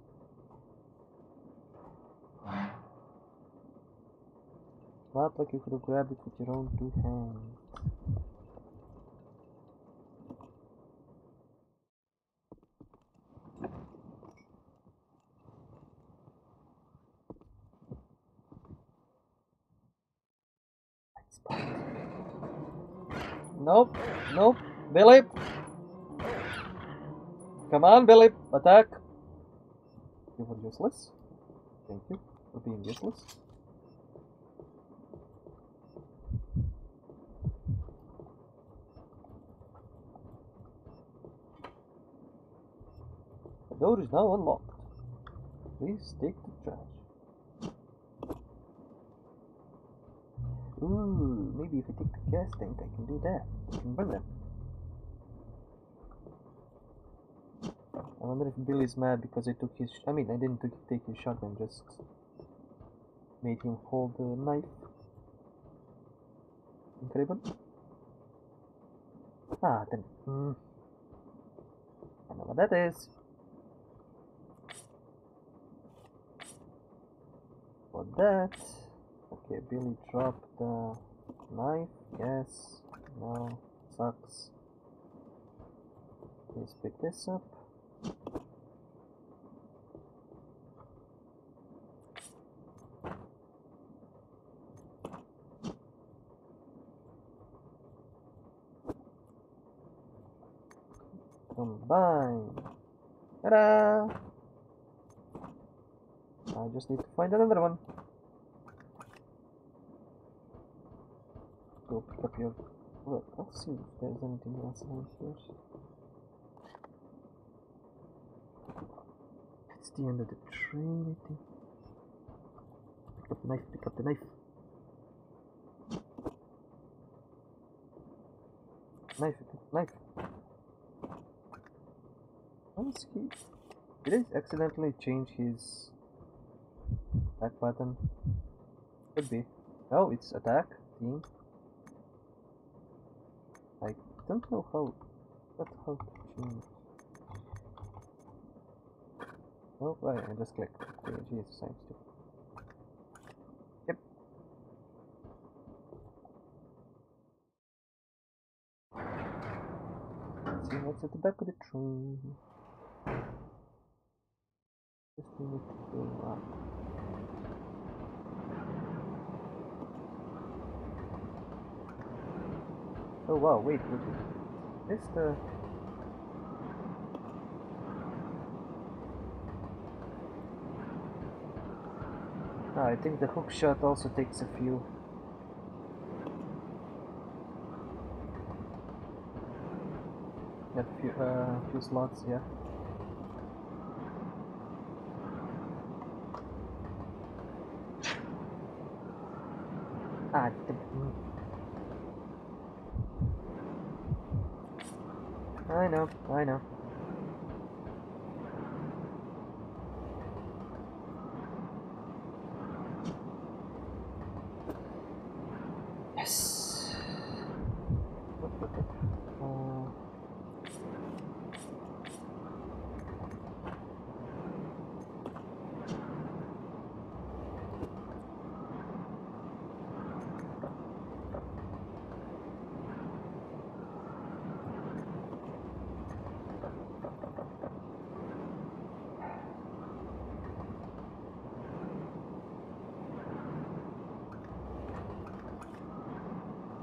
Not like you could have grabbed it with your own two hands. Nope, nope, Billy. Come on, Billy, attack. You were useless. Thank you for being useless. The door is now unlocked. Please take the trash. Ooh, maybe if I take the gas tank, I can do that. I can burn them. I wonder if Billy's mad because I took his. I mean, I didn't take his shotgun, just made him hold the knife. Incredible. Ah, then. Hmm. I know what that is. For that. Okay, Billy dropped the knife. Yes. No. Sucks. Please pick this up. Combine. Ta-da! I just need to find another one. Go pick up your. Look, let's see if there's anything else around here. It's the end of the train, I think. Pick up the knife, pick up the knife. Knife, knife. Once he did I accidentally change his attack button? Could be. Oh, it's attack team. I don't know how how to change. Oh, right, I just clicked. Okay, Jesus, I'm stupid. Yep. Let's see what's at the back of the train. Just need to go up. Oh wow, wait, wait. This the Ah, I think the hook shot also takes a few. A few, uh, few slots, yeah. Ah, the, mm. I know, I know.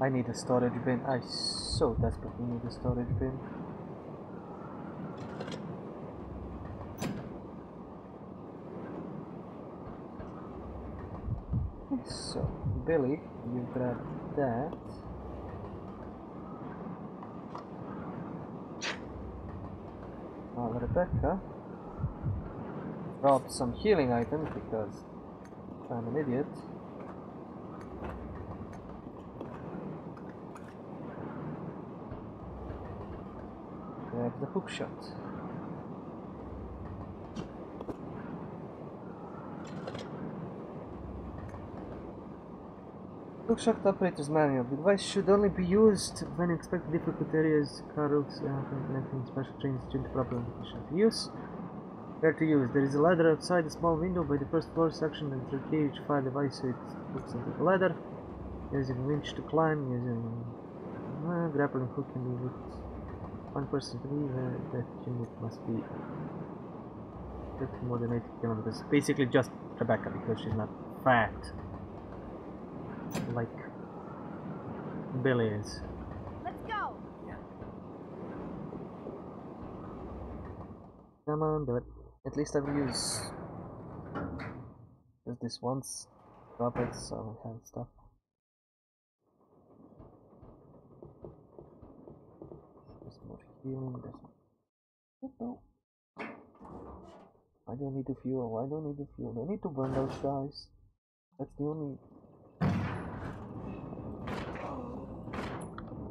I need a storage bin. I so desperately need a storage bin. So, Billy, you grab that. Now Rebecca, drop some healing items because I'm an idiot. Grab the hook shot. Hookshot operator's manual. The device should only be used when expected difficult areas, car routes, and connecting special trains tuned to proper use. Where to use? There is a ladder outside a small window by the first floor section and through cage fire device so it hooks onto the ladder. Using winch to climb, using uh, grappling hook can be with one person leave. Uh, that unit must be 30 more than 80 kilometers. Basically just Rebecca because she's not fat like Billy is. Let's go! Come on, do it. At least I will use just this once. Drop it so I have stuff. More no. I don't need the fuel, I don't need the fuel. I need to burn those guys. That's the only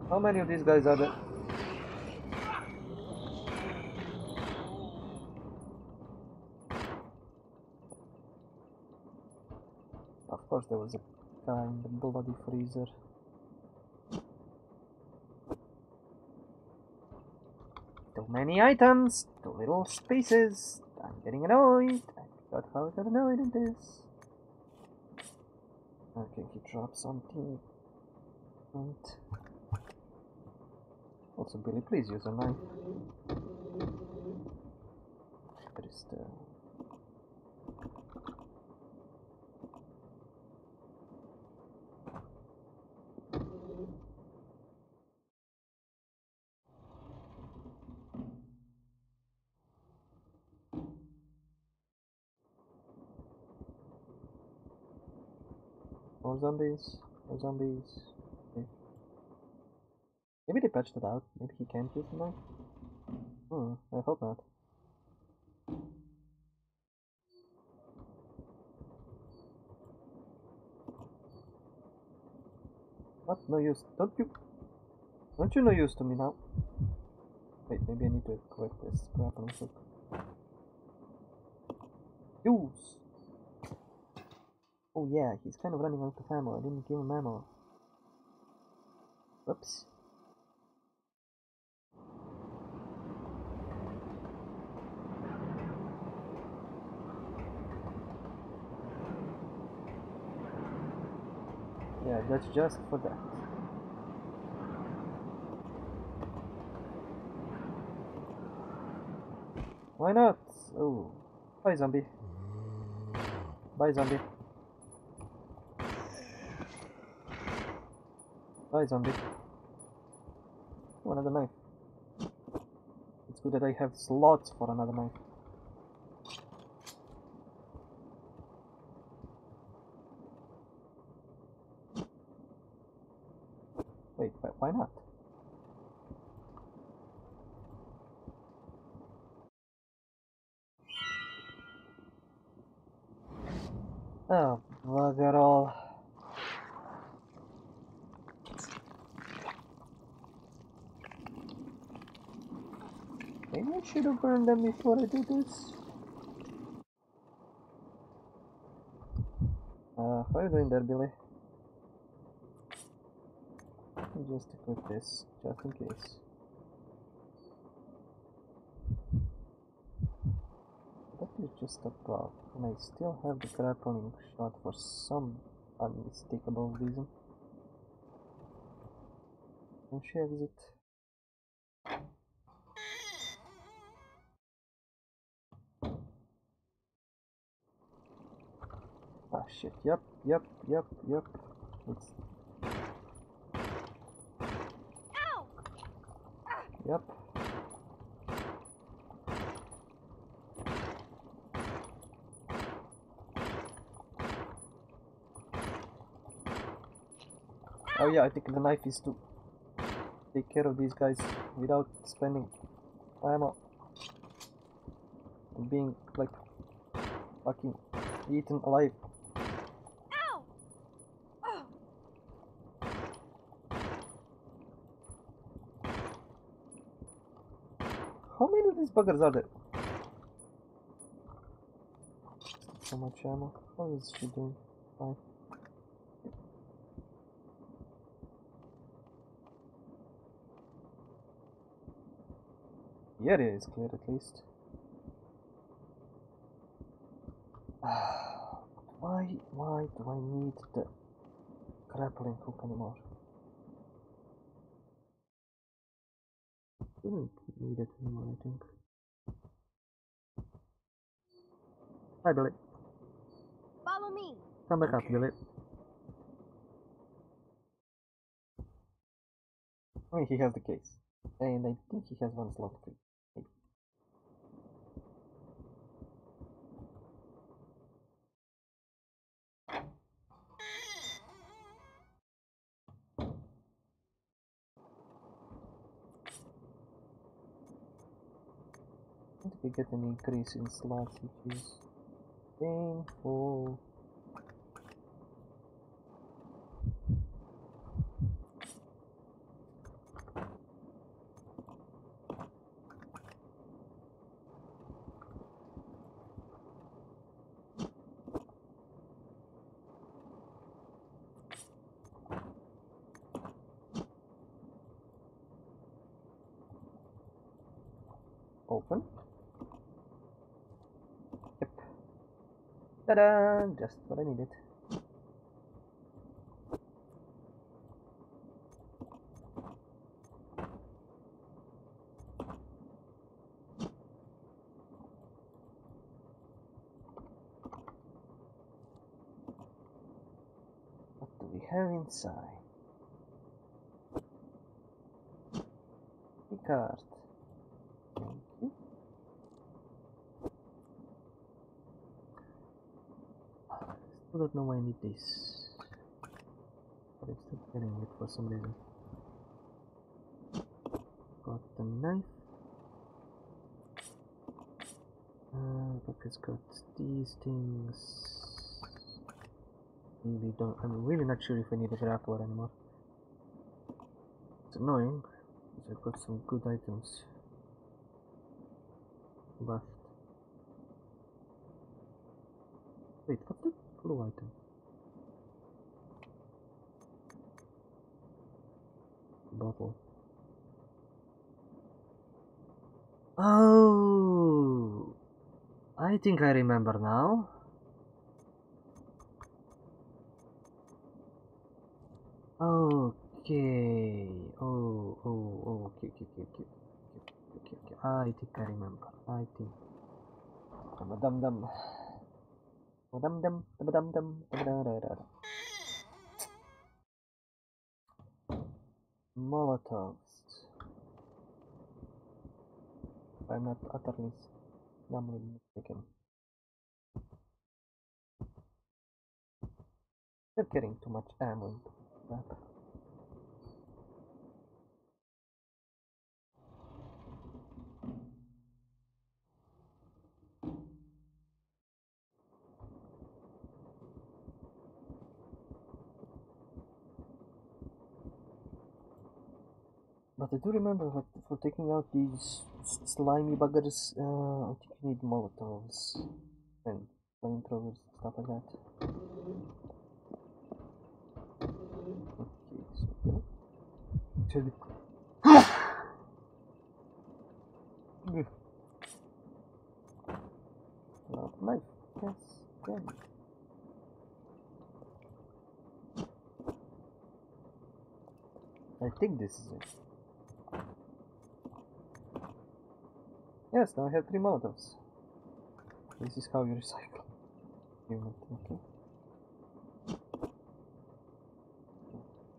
How many of these guys are there? Of course there was a guy in the bloody freezer. Many items, too little spaces. I'm getting annoyed. I forgot how I got annoyed in this. Okay, he dropped something. And also, Billy, please use a knife. That is the More zombies, more zombies. Okay. Maybe they patched it out. Maybe he can't use the knife. Hmm, I hope not. What? No use. Don't you? Don't you no use to me now? Wait, maybe I need to equip this grappling hook. Use! Oh yeah, he's kind of running out of ammo. I didn't give him ammo. Whoops. Yeah, that's just for that. Why not? Oh, bye zombie. Bye zombie. Oh, Bye zombie. Oh, another knife. It's good that I have slots for another knife. Wait, but why not? Oh, bugger all. Maybe I should have burned them before I did this. Uh, how are you doing there, Billy? Just equip this, just in case. That is just a prop, and I still have the grappling shot for some unmistakable reason. Can she exit? shit. Yep, yep, yep, yep. Let's... Ow! Yep. Oh yeah, I think the knife is to take care of these guys without spending ammo and being like fucking eaten alive. Buggers are there? So much ammo. How is she doing? Fine. The area is clear at least. why, why do I need the grappling hook anymore? Didn't need it anymore, I think. Hi, Billy. Follow me. Come back up, Okay. Billy. I mean, he has the case. And I think he has one slot free. Maybe. I think we get an increase in slots, which is painful. Open. Ta-da! Just what I needed. What do we have inside? The card. Thank you. Still don't know why I need this. But I'm still getting it for some reason. Got the knife. Uh, it's got these things. Really don't. I'm really not sure if I need a grappler anymore. It's annoying. Because I've got some good items left. Wait, what's the blue item? Bottle. Oh, I think I remember now. Okay. Oh, oh, oh. Okay, okay, okay, okay, okay, okay. I think I remember. I think. Dum dum. Dum dum. Dum dum dum. Dum dum dum. Molotovs. If I'm not utterly numbly mistaken. They're getting too much ammo into. But I do remember that for taking out these slimy buggers, uh, I think you need molotovs and flamethrowers, stuff like that. Okay, so yeah. Yes, again. I think this is it. Yes, now I have three molotovs. This is how you recycle. Okay.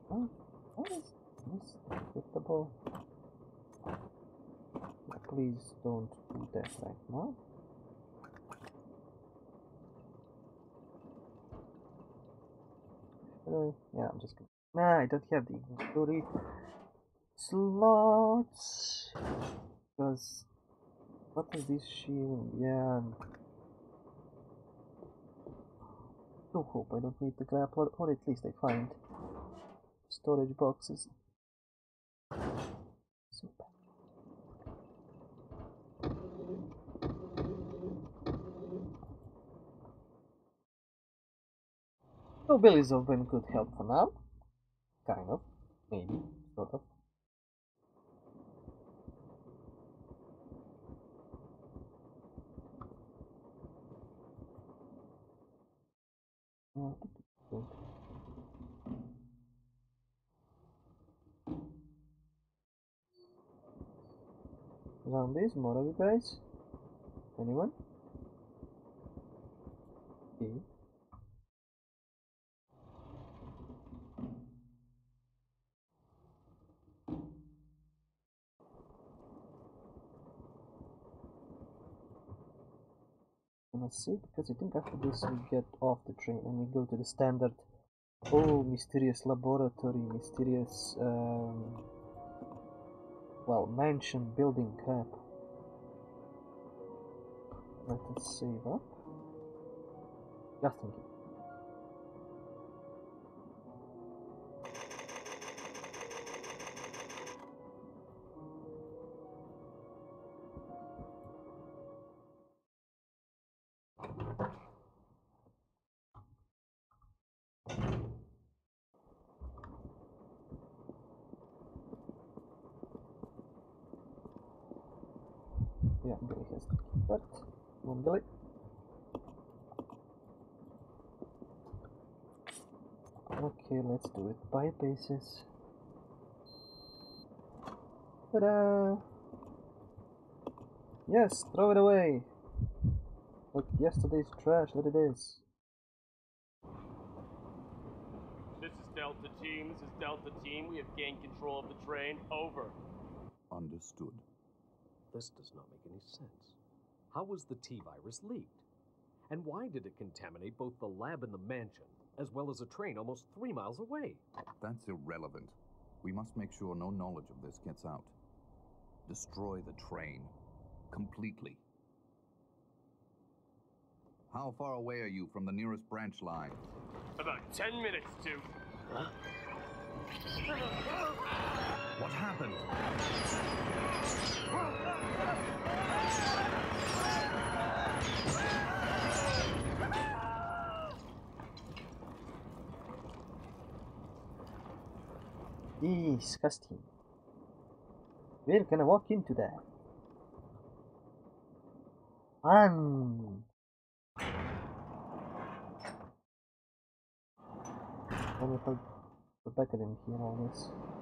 Oh, what is this? Ball. please don't do that right now. Uh, yeah, I'm just gonna. Nah, I don't have the inventory slots. Because. What is this shield? Yeah. do hope I don't need the grappler, or at least I find storage boxes. Super. So Billy's of been good help for now. Kind of. Maybe. Sort of. Zombies, more of you guys? Anyone? Okay. Let's see, because I think after this we get off the train and we go to the standard Oh, mysterious laboratory, mysterious, um, well, mansion building crap. Let us save up. Just in case. Come on, Okay, let's do it by bases. Ta-da! Yes, throw it away! Like yesterday's trash that it is. This is Delta Team. This is Delta Team. We have gained control of the train. Over. Understood. This does not make any sense. How was the T virus leaked? And why did it contaminate both the lab and the mansion, as well as a train almost three miles away? That's irrelevant. We must make sure no knowledge of this gets out. Destroy the train. Completely. How far away are you from the nearest branch line? About ten minutes to. What happened? Disgusting. We're gonna walk into that. Fun. Wonder if Rebecca didn't hear all this.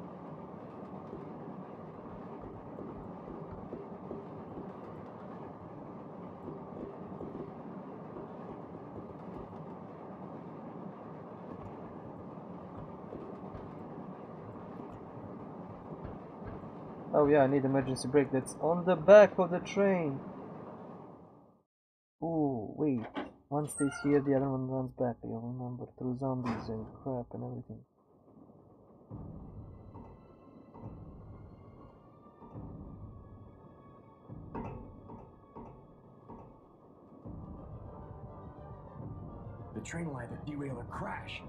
Oh yeah, I need emergency brake. That's on the back of the train. Oh wait. One stays here, the other one runs back. I remember through zombies and crap and everything. The train will either derail or crash.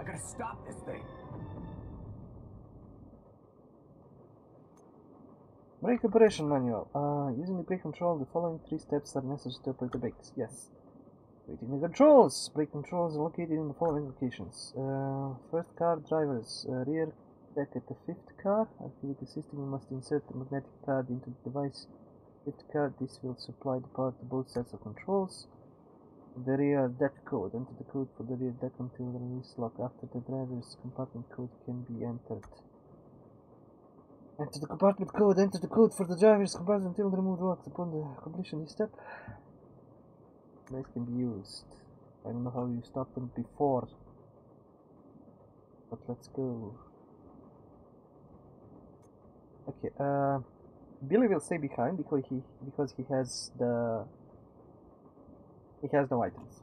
I gotta stop this thing. Brake operation manual. Uh, using the brake control, the following three steps are necessary to operate the brakes. Yes. Rating the controls. Brake controls are located in the following locations. Uh, first car drivers. Uh, rear deck at the fifth car. Activate the system. You must insert the magnetic card into the device. Fifth card. This will supply the power to both sets of controls. The rear deck code. Enter the code for the rear deck until the release lock. After the driver's compartment code can be entered. Enter the compartment code. Enter the code for the driver's compartment until the remote locks. Upon the completion of this step, this can be used. I don't know how you stopped them before, but let's go. Okay. Uh, Billy will stay behind because he because he has the he has no items.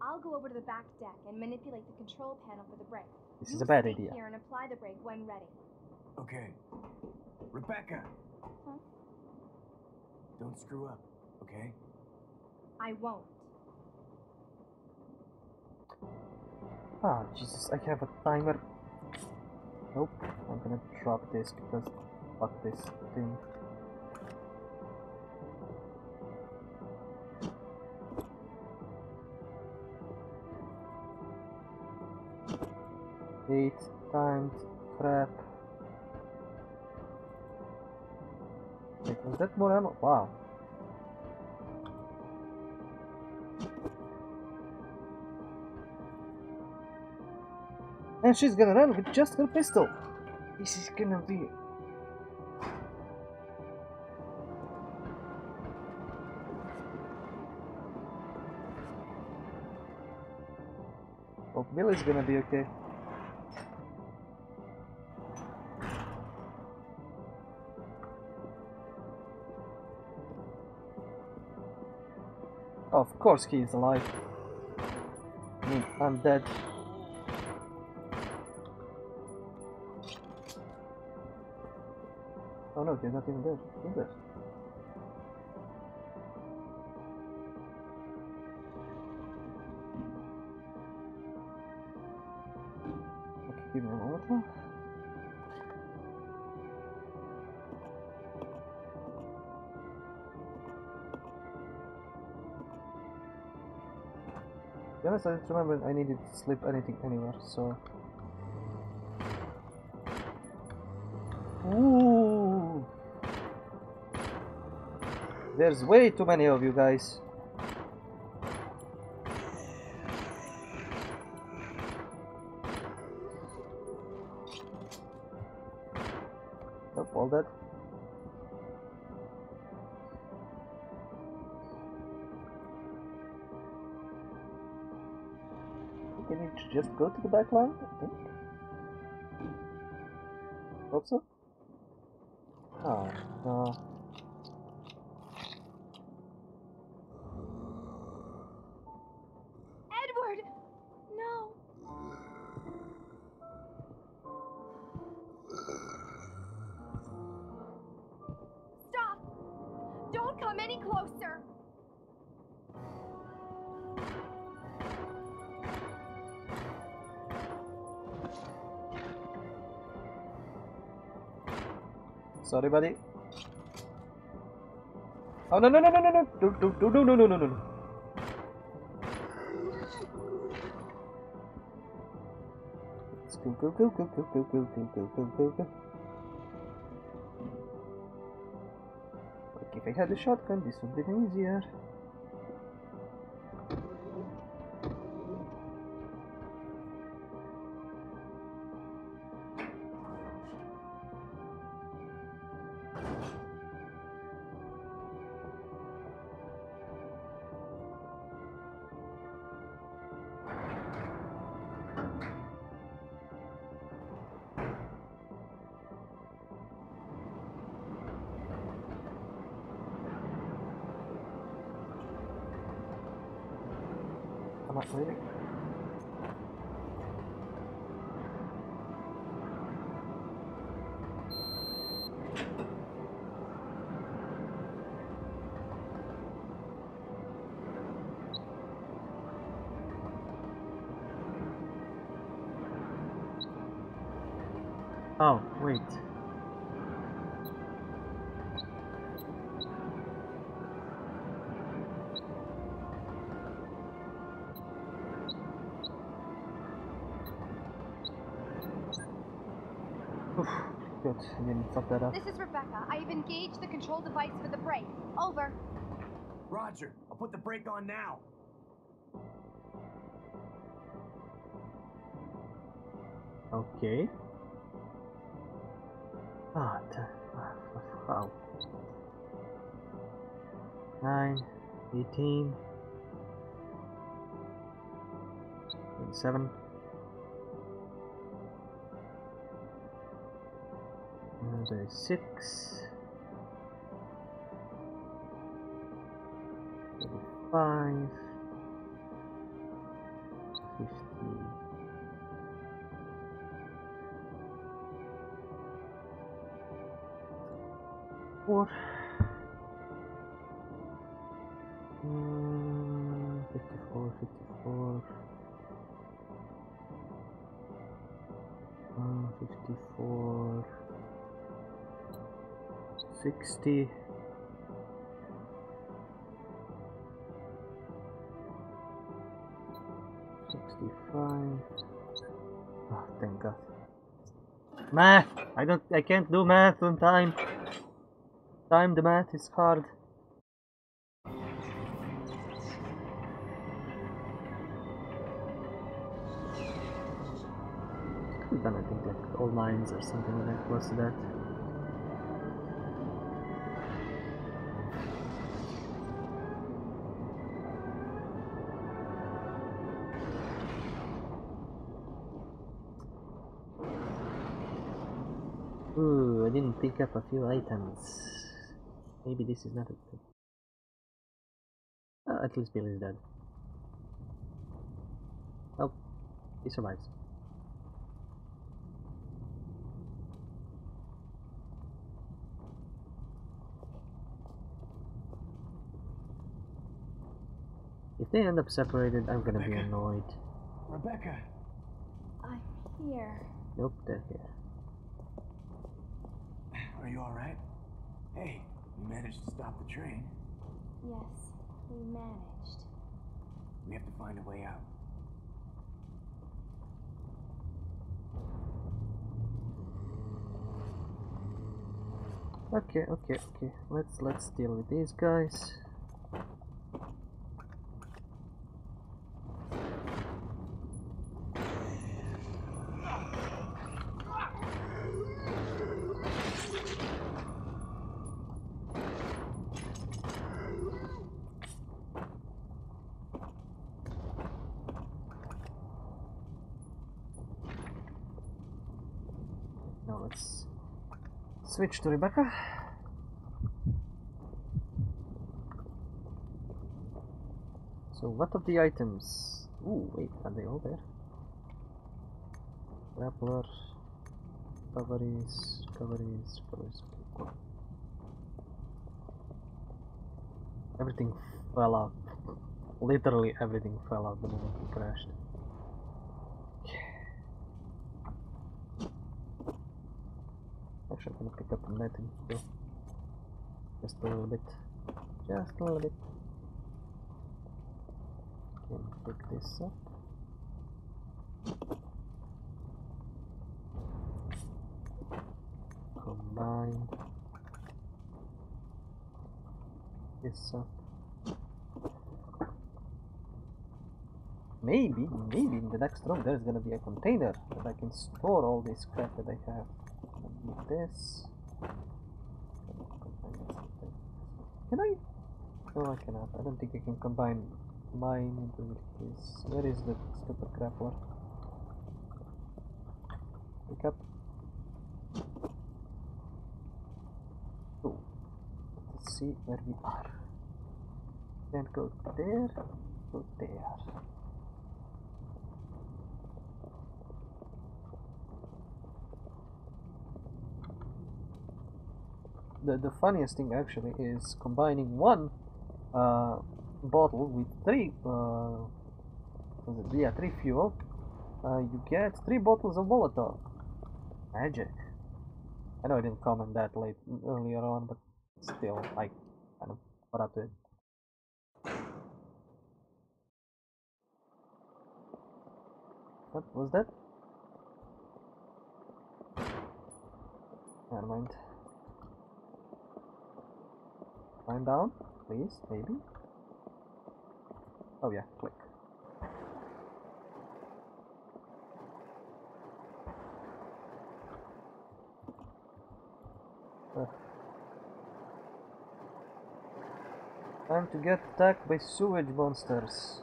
I'll go over to the back deck and manipulate the control panel for the brake. This you is a bad idea. here and apply the brake when ready. Okay. Rebecca, Huh? don't screw up, okay? I won't. Ah, Jesus, I have a timer. Nope, I'm gonna drop this because fuck this thing. Eight times crap. Wait, was that more ammo? Wow. And she's gonna run with just her pistol. This is gonna be. Oh, Billy's gonna be okay. Of course he is alive. I mean, I'm dead. Oh no, he's not even dead. Who's this? Honest, I remember I needed to slip anything anywhere, so... Ooh. There's way too many of you guys. Go to the back line? I think. Hope so. Oh, no. Edward! No! Stop! Don't come any closer! Sorry, buddy. Oh no no no no no no! Do do do no no no no no! Go go go go go go go go go go go go. Like if I had a shotgun, this would be easier. Fuck that up. This is Rebecca. I have engaged the control device for the brake. Over. Roger, I'll put the brake on now. Okay. Ah, t- ah, wow. 9, 18, 27. Six, five. 60 65 oh thank god. Math! I don't I can't do math on time. Time the math is hard. Could have done I think like all mines or something like that close to that. Ooh, I didn't pick up a few items. Maybe this is not a good. Uh, at least Billy's dead. Well, he survives. If they end up separated, I'm gonna be annoyed. Rebecca! I'm here. Nope, they're here. Are you alright? Hey, we managed to stop the train. Yes, we managed. We have to find a way out. Okay, okay, okay. Let's let's deal with these guys. Now let's switch to Rebecca. So what of the items? Ooh, wait, are they all there? Grappler, recoveries, recoveries, recoveries. Everything fell out. Literally everything fell out the moment we crashed. Actually, I'm gonna pick up netting too. Just a little bit. Just a little bit. Can pick this up. Combine this up. Maybe, maybe in the next room there's gonna be a container that I can store all this crap that I have. Like this. Can I? No, I cannot. I don't think I can combine mine into his. Where is the stupid grappler? Pick up. Oh, let's see where we are. Then go there, go there. The, the funniest thing actually is combining one uh, bottle with three uh, yeah three fuel uh, you get three bottles of Molotov. Magic. I know I didn't comment that late earlier on but still like kind of what up to it. What was that? Never mind Climb down, please, maybe. Oh yeah, click. Ugh. Time to get attacked by sewage monsters.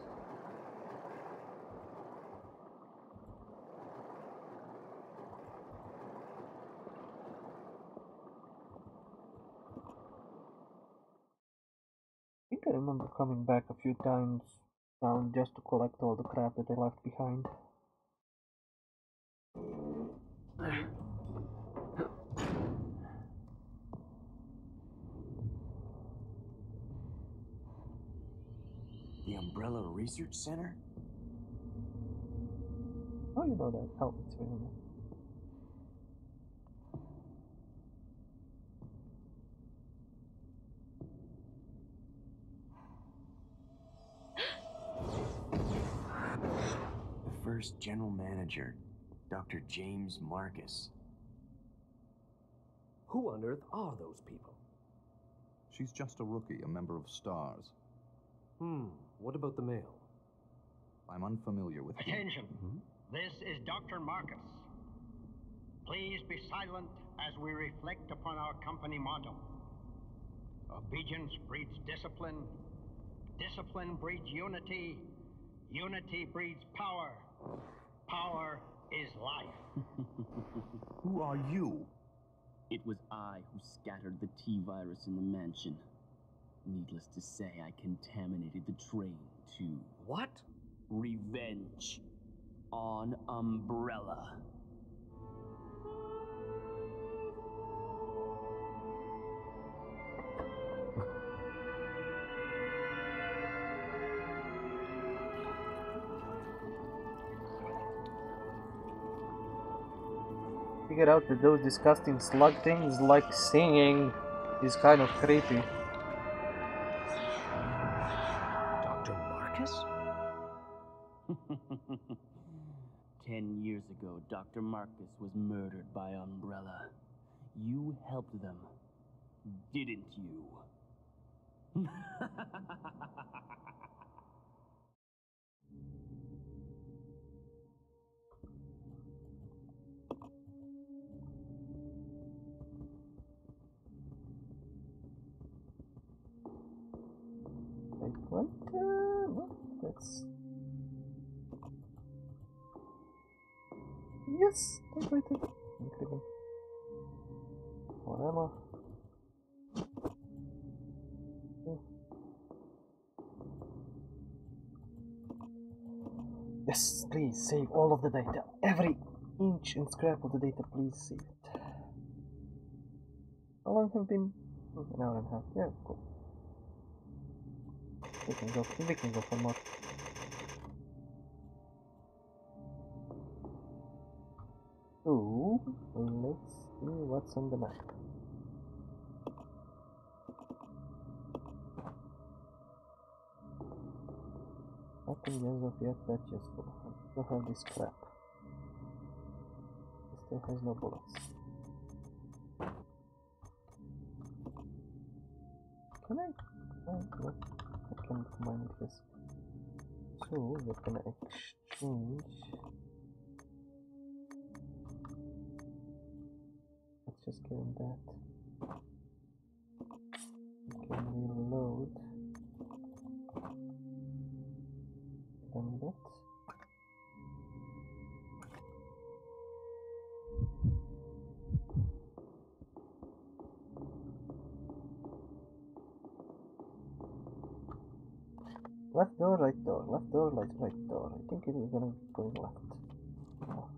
think I remember coming back a few times down just to collect all the crap that I left behind. The Umbrella Research Center? Oh, you know that. Oh, it's really nice. The general manager, Dr. James Marcus. Who on earth are those people? She's just a rookie, a member of STARS. Hmm, what about the male? I'm unfamiliar with him. Attention. This is Dr. Marcus. Please be silent as we reflect upon our company motto. Obedience breeds discipline. Discipline breeds unity. Unity breeds power. Power is life. Who are you? It was I who scattered the T virus in the mansion. Needless to say, I contaminated the train too. What? Revenge. On Umbrella. Figure out that those disgusting slug things like singing is kind of creepy. Dr. Marcus? Ten years ago, Dr. Marcus was murdered by Umbrella. You helped them, didn't you? Yes, typewriter. Incredible. Whatever. Oh. Yes, please save all of the data. Every inch and scrap of the data, please save it. How long have been? Oh, An hour and a half. Yeah, cool. We can go. We can go for more. So let's see what's on the map. Nothing as of yet that useful. I still have this crap. It still has no bullets. Can I? Oh. Can with this. So we're gonna exchange. Let's just give him that. Left door, right, right door. I think it is gonna be going left. No.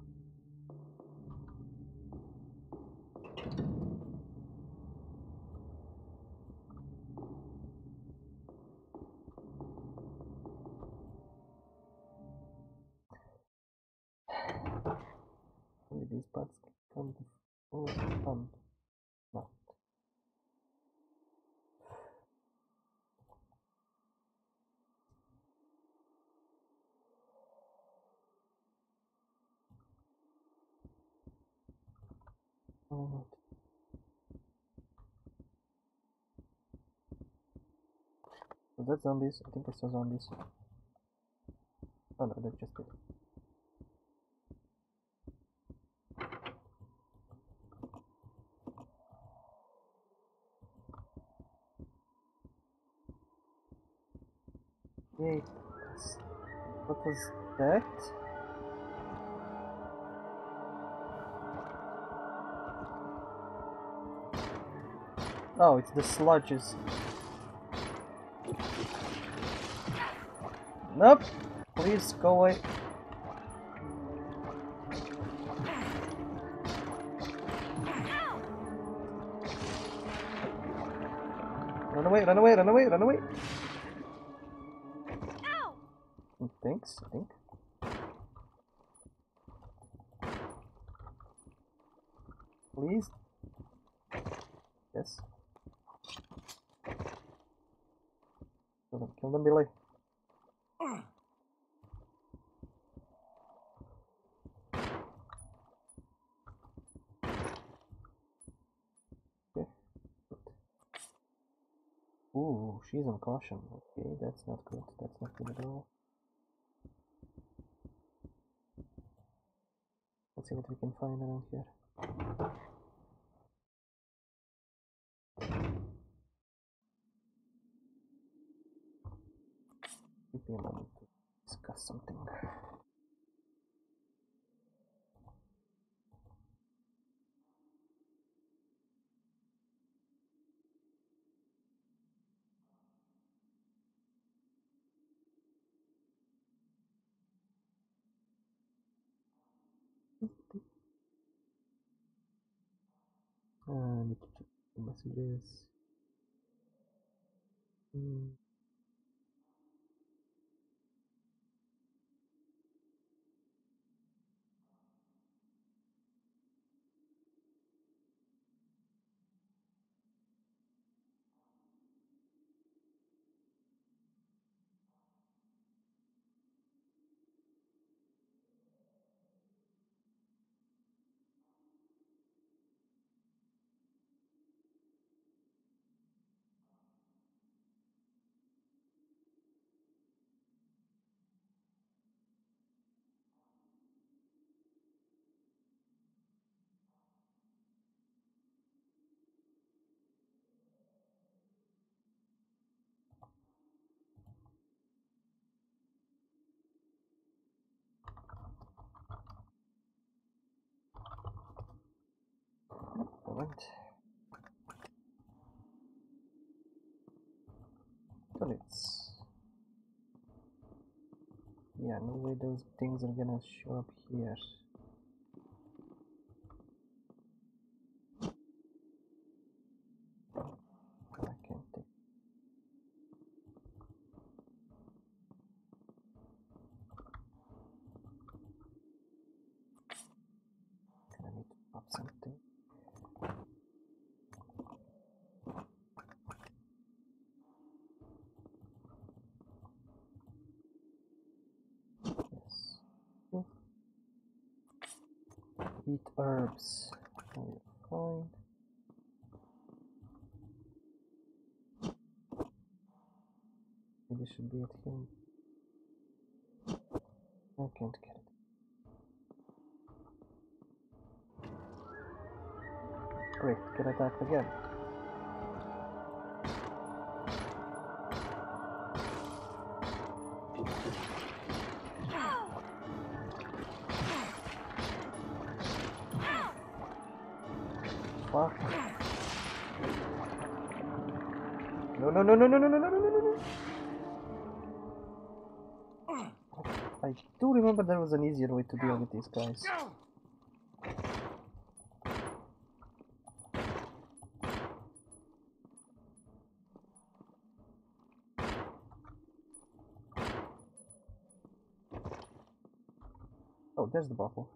Only these parts come to full fun. No. Alright. Was that zombies? I think I saw zombies. Oh no, that's just it. Yay. What was that? Oh, it's the sludges. Nope. Please go away. Run away, run away, run away, run away. Thanks, I think. Please. Yes. Kill them, kill them, Billy. Okay. Ooh, caution. Okay, that's not good. That's not good at all. Let's see what we can find around here. messages. Hmm. Moment. Bullets. Yeah, no way those things are gonna show up here. I can't take. I need to pop something. Yes. Cool. Eat herbs. Oh, fine. At him. I can't get it. Great, get attacked again. Remember there was an easier way to deal with these guys. Oh, there's the bottle.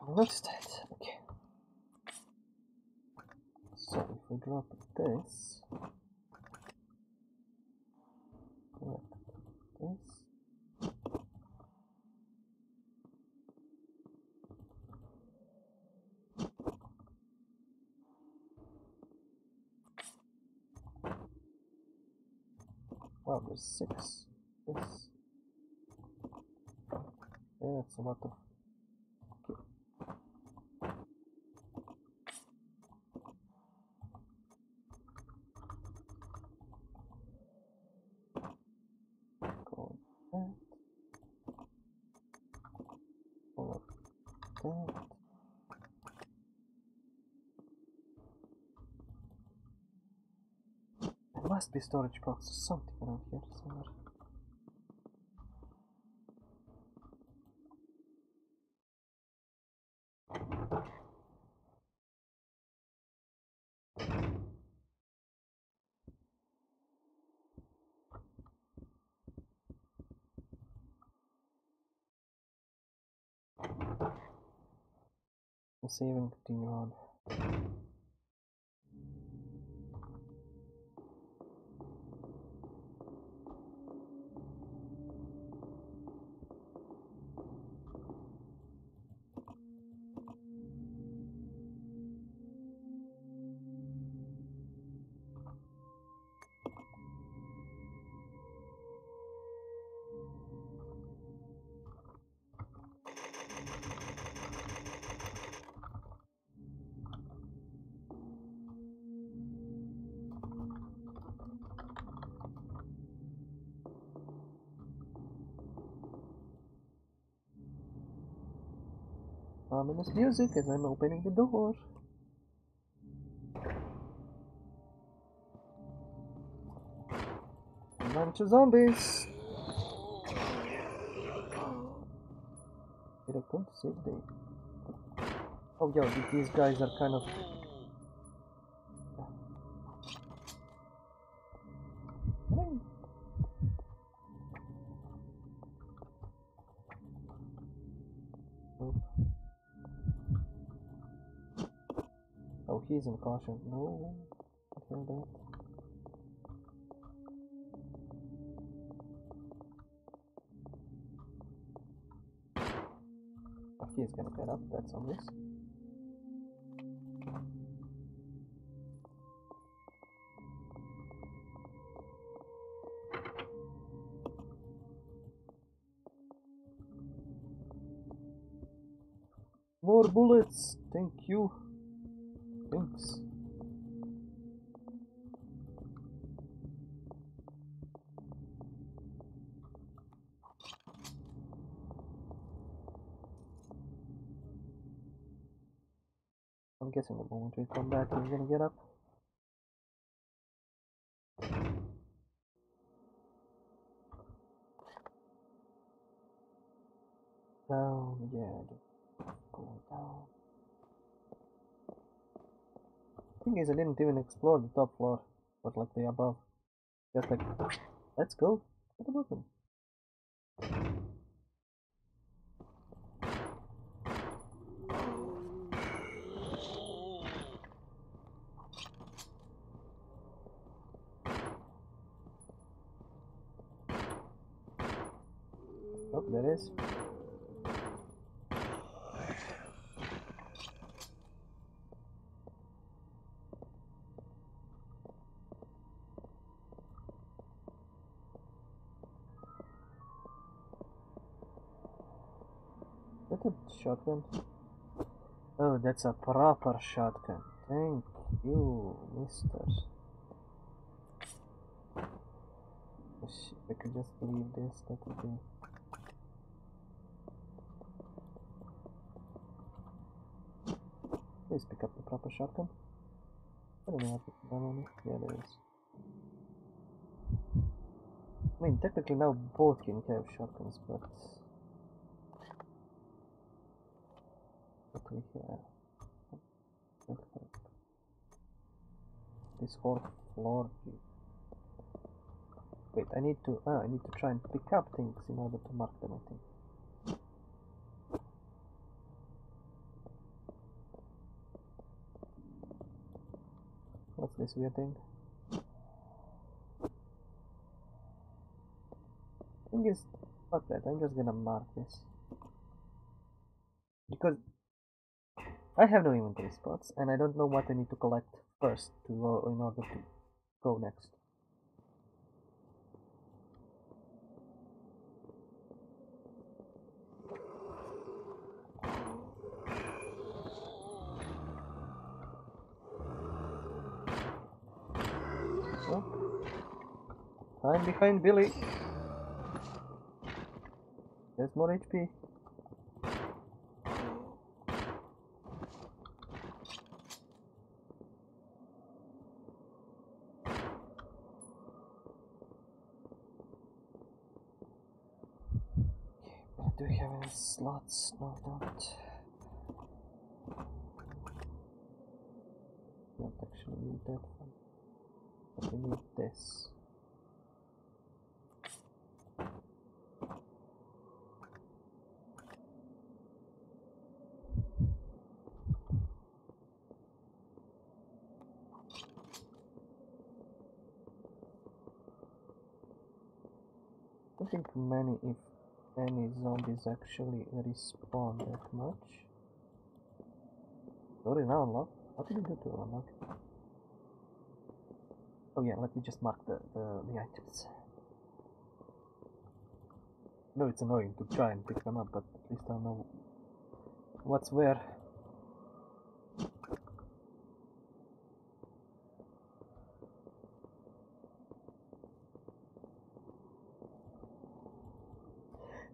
What's that? Okay. So if we drop this, collect this. Wow, there's six. This. Yeah, that's a lot of must be storage box or something around here somewhere. We'll save and continue on. Ominous music as I'm opening the door. Bunch of zombies. Did I come to save? Oh yeah, these guys are kind of He's in caution. No, hear that. Oh, he's gonna get up. That's obvious. More bullets. Thank you. We come back, he's gonna get up. Down, yeah, going down. Thing is, I didn't even explore the top floor, but like the above. Just like, let's go to the bottom. Oh, there is. Is that a shotgun? Oh, that's a proper shotgun. Thank you, mister. I could just leave this, that would be... Please pick up the proper shotgun. I don't know what the gun on. Yeah, there is. I mean, technically now both can have shotguns, but... Look at This whole floor. Wait, I need to... Ah, I need to try and pick up things in order to mark them, I think. What's this weird thing? Thing is, fuck that, I'm just gonna mark this. Because I have no inventory spots and I don't know what I need to collect first to go in order to go next. I'm behind Billy. There's more HP. Do we have any slots? No, don't. Don't actually need that one. But we need this. Many, if any, zombies actually respawn that much. Sorry, now unlock. What did you do to unlock? Oh yeah, let me just mark the, the, the items. No, it's annoying to try and pick them up, but at least I know what's where.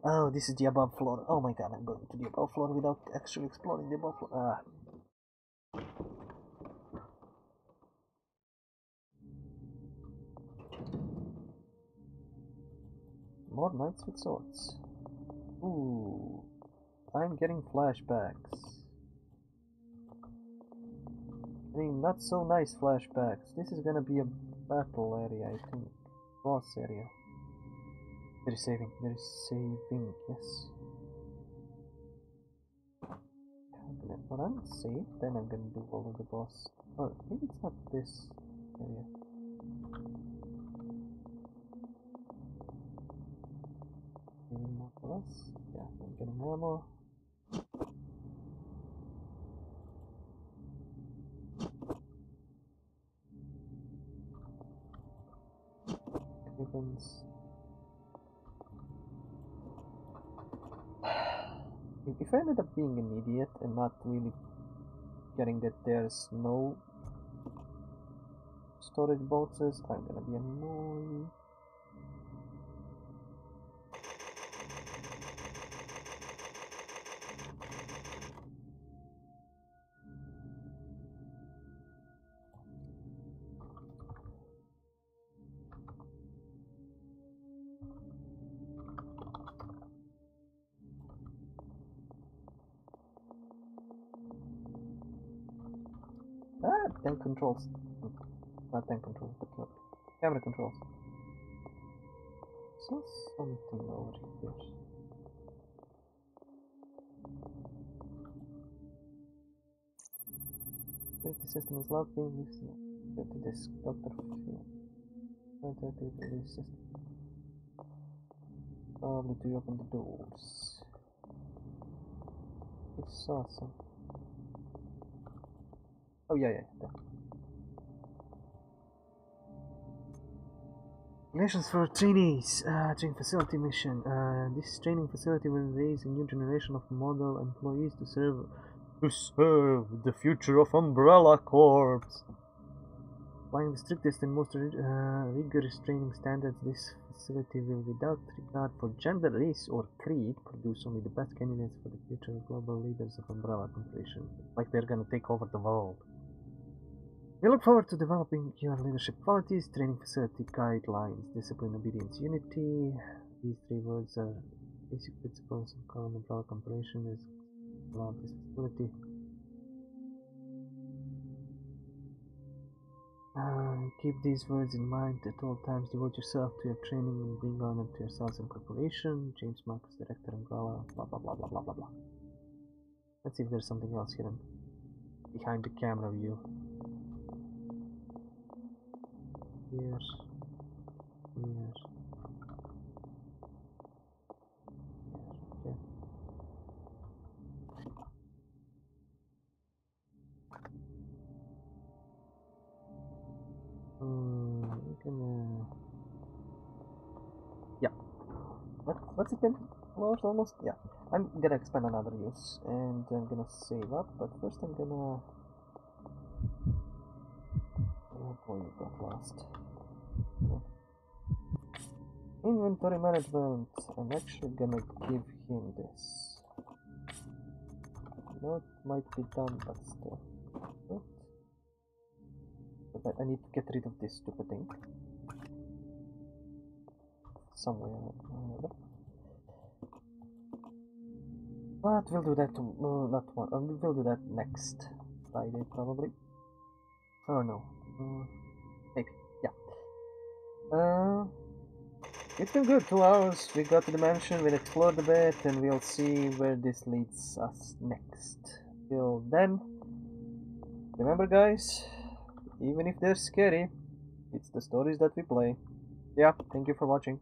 Oh, this is the above floor. Oh my god, I'm going to the above floor without actually exploring the above floor. Ah. More knights with swords. Ooh, I'm getting flashbacks. I mean, not so nice flashbacks. This is gonna be a battle area, I think. Boss area. There is saving, there is saving, yes. I'm gonna run, save, then I'm gonna do all of the boss. Oh, maybe it's not this area. Getting more boss? Yeah, I'm getting ammo. Weapons. If- I ended up being an idiot and not really getting that there's no storage boxes, I'm gonna be annoyed. Camera controls. Saw something over here. Security system is locked. Being listened to this Doctor Phil. With the release system. Probably to open the doors. It's awesome. Oh yeah, yeah. There. Nations for trainees, uh, training facility mission. Uh, this training facility will raise a new generation of model employees to serve to serve the future of Umbrella Corps. Applying the strictest and most uh, rigorous training standards, this facility will, without regard for gender, race, or creed, produce only the best candidates for the future global leaders of Umbrella Corporation. Like they're gonna take over the world. We look forward to developing your leadership qualities, training facility guidelines, discipline, obedience, unity. These three words are basic principles of common umbrella corporation is facility. Uh, keep these words in mind at all times. Devote yourself to your training and bring honor to yourselves and corporation. James Marcus, Director Umbrella. Blah blah blah blah blah blah blah. Let's see if there's something else hidden behind the camera view. Here, Yes. here. Okay. Hmm, gonna. Yeah. What? What's it been? Almost, almost. Yeah. I'm gonna expand another use, and I'm gonna save up. But first, I'm gonna. Boy, you got lost. Inventory management. I'm actually gonna give him this. I know it might be done, but still. But I- need to get rid of this stupid thing. Somewhere another. But we'll do that. Uh, not one. Uh, we'll do that next Friday probably. Oh no. Uh. Yeah. Uh, it's been good. Two hours. We got to the mansion. We'll explore the bit, and we'll see where this leads us next. Till then, remember, guys. Even if they're scary, it's the stories that we play. Yeah. Thank you for watching.